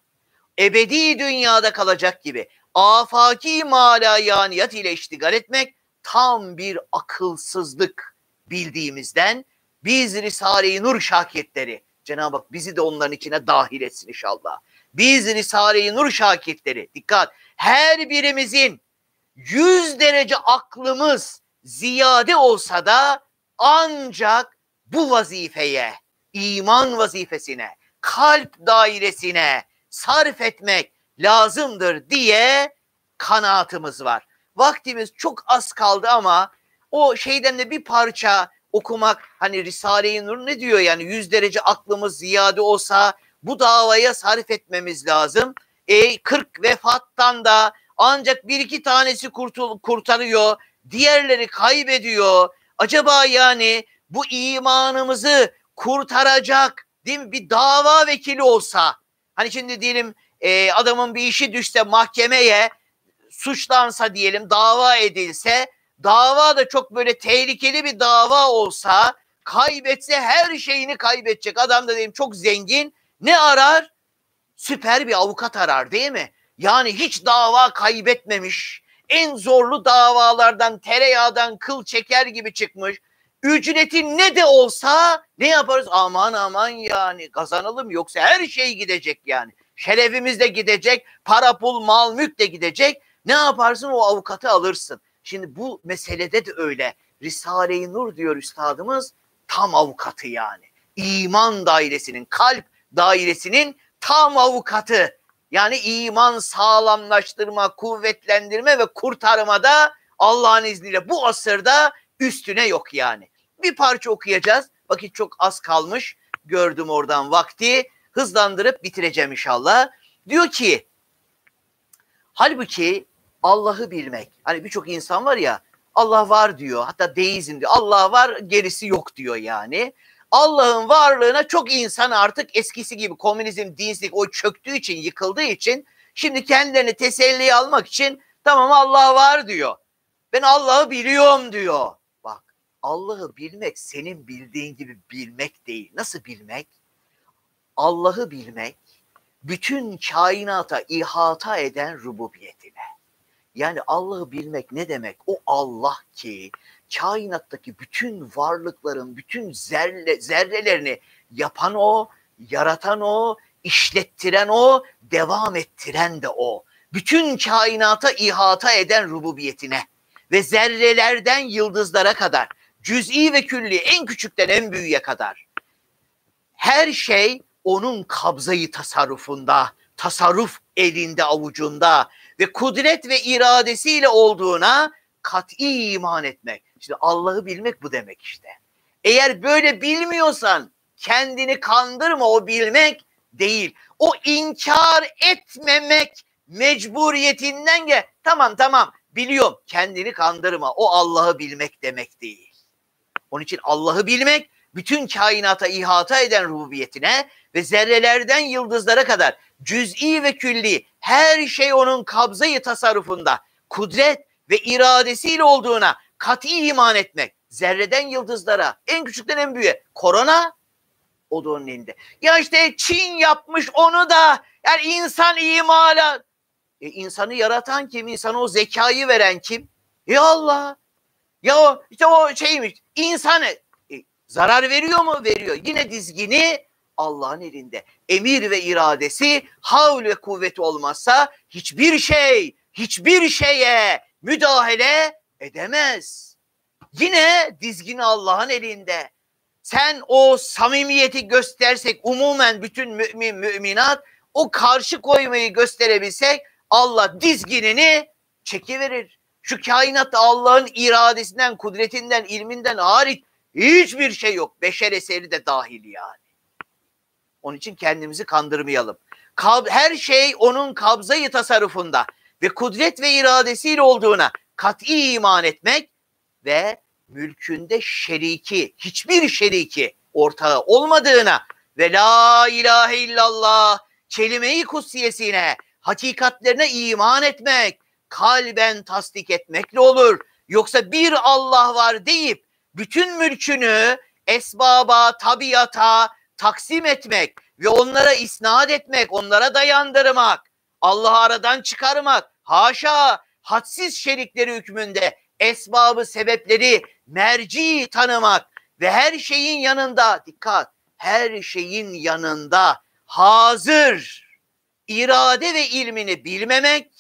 ebedi dünyada kalacak gibi afaki malayaniyat ile iştigal etmek tam bir akılsızlık bildiğimizden biz Risale-i Nur şakirtleri Cenab-ı Hak bizi de onların içine dahil etsin inşallah. Biz Risale-i Nur şakirtleri dikkat her birimizin yüz derece aklımız ziyade olsa da ancak bu vazifeye iman vazifesine, kalp dairesine sarf etmek lazımdır diye kanaatımız var. Vaktimiz çok az kaldı ama o şeyden de bir parça okumak hani Risale-i Nur ne diyor yani yüz derece aklımız ziyade olsa bu davaya sarf etmemiz lazım. E 40 vefattan da ancak bir iki tanesi kurtul kurtarıyor, diğerleri kaybediyor. Acaba yani bu imanımızı kurtaracak değil mi bir dava vekili olsa hani şimdi diyelim e, adamın bir işi düşse mahkemeye suçlansa diyelim dava edilse dava da çok böyle tehlikeli bir dava olsa kaybetse her şeyini kaybedecek adam da diyelim çok zengin ne arar? Süper bir avukat arar değil mi? Yani hiç dava kaybetmemiş en zorlu davalardan tereyağdan kıl çeker gibi çıkmış Ücreti ne de olsa ne yaparız? Aman aman yani kazanalım yoksa her şey gidecek yani. Şerefimiz de gidecek, para pul mal mülk de gidecek. Ne yaparsın o avukatı alırsın. Şimdi bu meselede de öyle. Risale-i Nur diyor üstadımız tam avukatı yani. İman dairesinin, kalp dairesinin tam avukatı. Yani iman sağlamlaştırma, kuvvetlendirme ve kurtarmada Allah'ın izniyle bu asırda üstüne yok yani. Bir parça okuyacağız. Vakit çok az kalmış. Gördüm oradan vakti. Hızlandırıp bitireceğim inşallah. Diyor ki halbuki Allah'ı bilmek. Hani birçok insan var ya Allah var diyor. Hatta deizm diyor. Allah var gerisi yok diyor yani. Allah'ın varlığına çok insan artık eskisi gibi komünizm, dinsizlik o çöktüğü için, yıkıldığı için şimdi kendilerini teselli almak için tamam Allah var diyor. Ben Allah'ı biliyorum diyor. Allah'ı bilmek senin bildiğin gibi bilmek değil. Nasıl bilmek? Allah'ı bilmek bütün kainata ihata eden rububiyetine. Yani Allah'ı bilmek ne demek? O Allah ki kainattaki bütün varlıkların, bütün zerre, zerrelerini yapan o, yaratan o, işlettiren o, devam ettiren de o. Bütün kainata ihata eden rububiyetine ve zerrelerden yıldızlara kadar, cüz'i ve külli en küçükten en büyüğe kadar her şey onun kabzayı tasarrufunda, tasarruf elinde avucunda ve kudret ve iradesiyle olduğuna kat'i iman etmek. İşte Allah'ı bilmek bu demek işte. Eğer böyle bilmiyorsan kendini kandırma o bilmek değil. O inkar etmemek mecburiyetinden gel. Tamam tamam biliyorum kendini kandırma. O Allah'ı bilmek demek değil. Onun için Allah'ı bilmek bütün kainata ihata eden rububiyetine ve zerrelerden yıldızlara kadar cüz'i ve külli her şey onun kabzayı tasarrufunda kudret ve iradesiyle olduğuna kat'i iman etmek. Zerreden yıldızlara en küçükten en büyüğe korona o da onun elinde. Ya işte Çin yapmış onu da yani insan imala. E insanı yaratan kim? İnsana o zekayı veren kim? Ya Allah. Ya o, işte o şeymiş. İnsanı e, zarar veriyor mu? Veriyor. Yine dizgini Allah'ın elinde. Emir ve iradesi havl ve kuvvet olmazsa hiçbir şey, hiçbir şeye müdahale edemez. Yine dizgini Allah'ın elinde. Sen o samimiyeti göstersek umumen bütün mümin müminat o karşı koymayı gösterebilsek Allah dizginini çekiverir. Şu kainatta Allah'ın iradesinden, kudretinden, ilminden hariç hiçbir şey yok. Beşer eseri de dahil yani. Onun için kendimizi kandırmayalım. Her şey onun kabzayı tasarrufunda ve kudret ve iradesiyle olduğuna kat'i iman etmek ve mülkünde şeriki, hiçbir şeriki ortağı olmadığına ve la ilahe illallah kelime-i kutsiyesine, hakikatlerine iman etmek, kalben tasdik etmekle olur. Yoksa bir Allah var deyip bütün mülkünü esbaba, tabiata taksim etmek ve onlara isnat etmek, onlara dayandırmak, Allah'ı aradan çıkarmak, haşa hadsiz şerikleri hükmünde esbabı, sebepleri merci tanımak ve her şeyin yanında dikkat, her şeyin yanında hazır irade ve ilmini bilmemek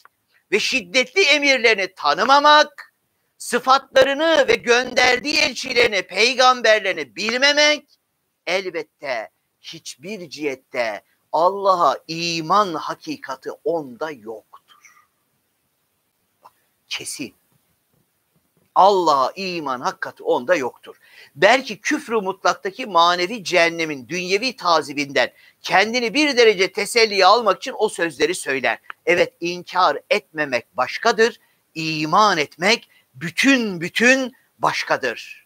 ve şiddetli emirlerini tanımamak, sıfatlarını ve gönderdiği elçilerini, peygamberlerini bilmemek elbette hiçbir cihette Allah'a iman hakikati onda yoktur. Kesin. Allah'a iman hakikati onda yoktur. Belki küfrü mutlaktaki manevi cehennemin dünyevi tazibinden kendini bir derece teselli almak için o sözleri söyler. Evet inkar etmemek başkadır, iman etmek bütün bütün başkadır.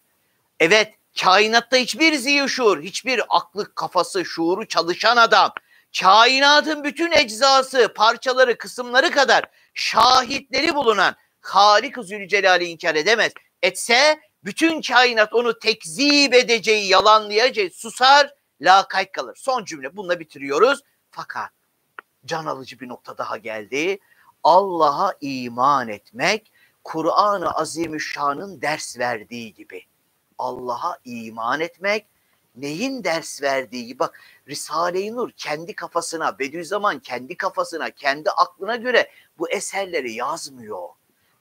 Evet kainatta hiçbir ziyuşur, hiçbir aklı kafası, şuuru çalışan adam, kainatın bütün eczası, parçaları, kısımları kadar şahitleri bulunan Halik-ı Zülcelal'i inkar edemez. Etse bütün kainat onu tekzip edeceği, yalanlayacağı susar, lakayt kalır. Son cümle bununla bitiriyoruz. Fakat can alıcı bir nokta daha geldi. Allah'a iman etmek Kur'an-ı Azimüşşan'ın ders verdiği gibi. Allah'a iman etmek neyin ders verdiği bak Risale-i Nur kendi kafasına Bediüzzaman kendi kafasına kendi aklına göre bu eserleri yazmıyor.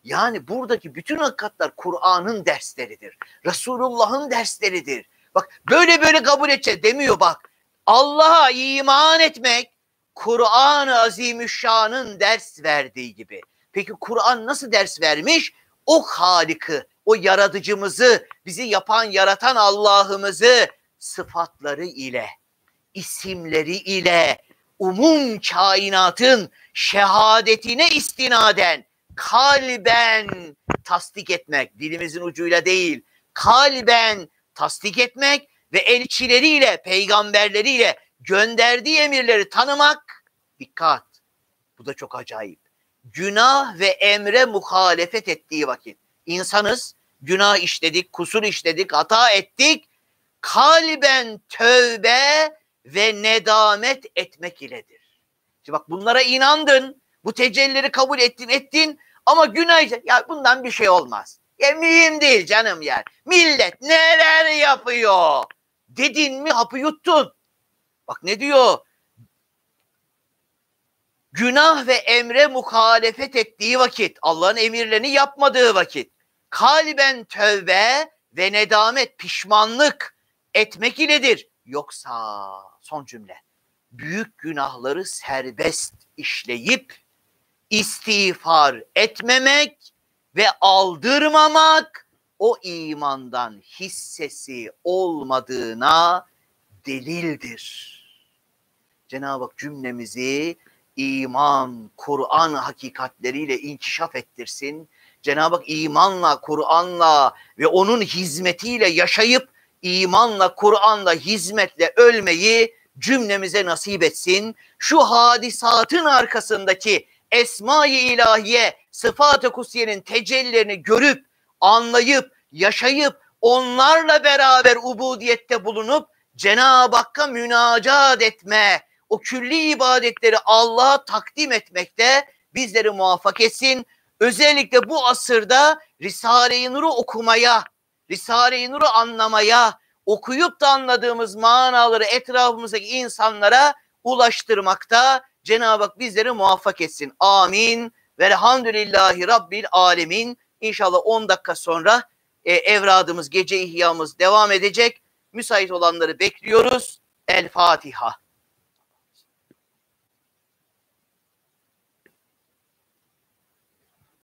Yani buradaki bütün hakikatler Kur'an'ın dersleridir. Resulullah'ın dersleridir. Bak böyle böyle kabul edeceğiz demiyor bak. Allah'a iman etmek Kur'an-ı Azimüşşan'ın ders verdiği gibi. Peki Kur'an nasıl ders vermiş? O Halik'i, o yaratıcımızı, bizi yapan, yaratan Allah'ımızı sıfatları ile, isimleri ile, umum kainatın şehadetine istinaden kalben tasdik etmek, dilimizin ucuyla değil, kalben tasdik etmek ve elçileriyle, peygamberleriyle gönderdiği emirleri tanımak, dikkat, bu da çok acayip. Günah ve emre muhalefet ettiği vakit, insanız, günah işledik, kusur işledik, hata ettik, kalben tövbe ve nedamet etmek iledir. İşte bak bunlara inandın. Bu tecellileri kabul ettin ettin ama günah ya bundan bir şey olmaz. Ya mühim değil canım yani. Millet neler yapıyor? Dedin mi hapı yuttun. Bak ne diyor? Günah ve emre muhalefet ettiği vakit, Allah'ın emirlerini yapmadığı vakit, kalben tövbe ve nedamet, pişmanlık etmek iledir. Yoksa son cümle, büyük günahları serbest işleyip istiğfar etmemek ve aldırmamak o imandan hissesi olmadığına delildir. Cenab-ı Hak cümlemizi iman, Kur'an hakikatleriyle inkişaf ettirsin. Cenab-ı Hak imanla, Kur'anla ve onun hizmetiyle yaşayıp imanla, Kur'anla, hizmetle ölmeyi cümlemize nasip etsin. Şu hadisatın arkasındaki Esma-i İlahiye, Sıfat-ı Kusiye'nin tecellilerini görüp, anlayıp, yaşayıp, onlarla beraber ubudiyette bulunup Cenab-ı Hakk'a münacat etme, o külli ibadetleri Allah'a takdim etmekte bizleri muvaffak etsin. Özellikle bu asırda Risale-i Nur'u okumaya, Risale-i Nur'u anlamaya, okuyup da anladığımız manaları etrafımızdaki insanlara ulaştırmakta Cenab-ı Hak bizleri muvaffak etsin. Amin. Velhamdülillahi Rabbil Alemin. İnşallah 10 dakika sonra e, evradımız, gece ihyamız devam edecek. Müsait olanları bekliyoruz. El Fatiha.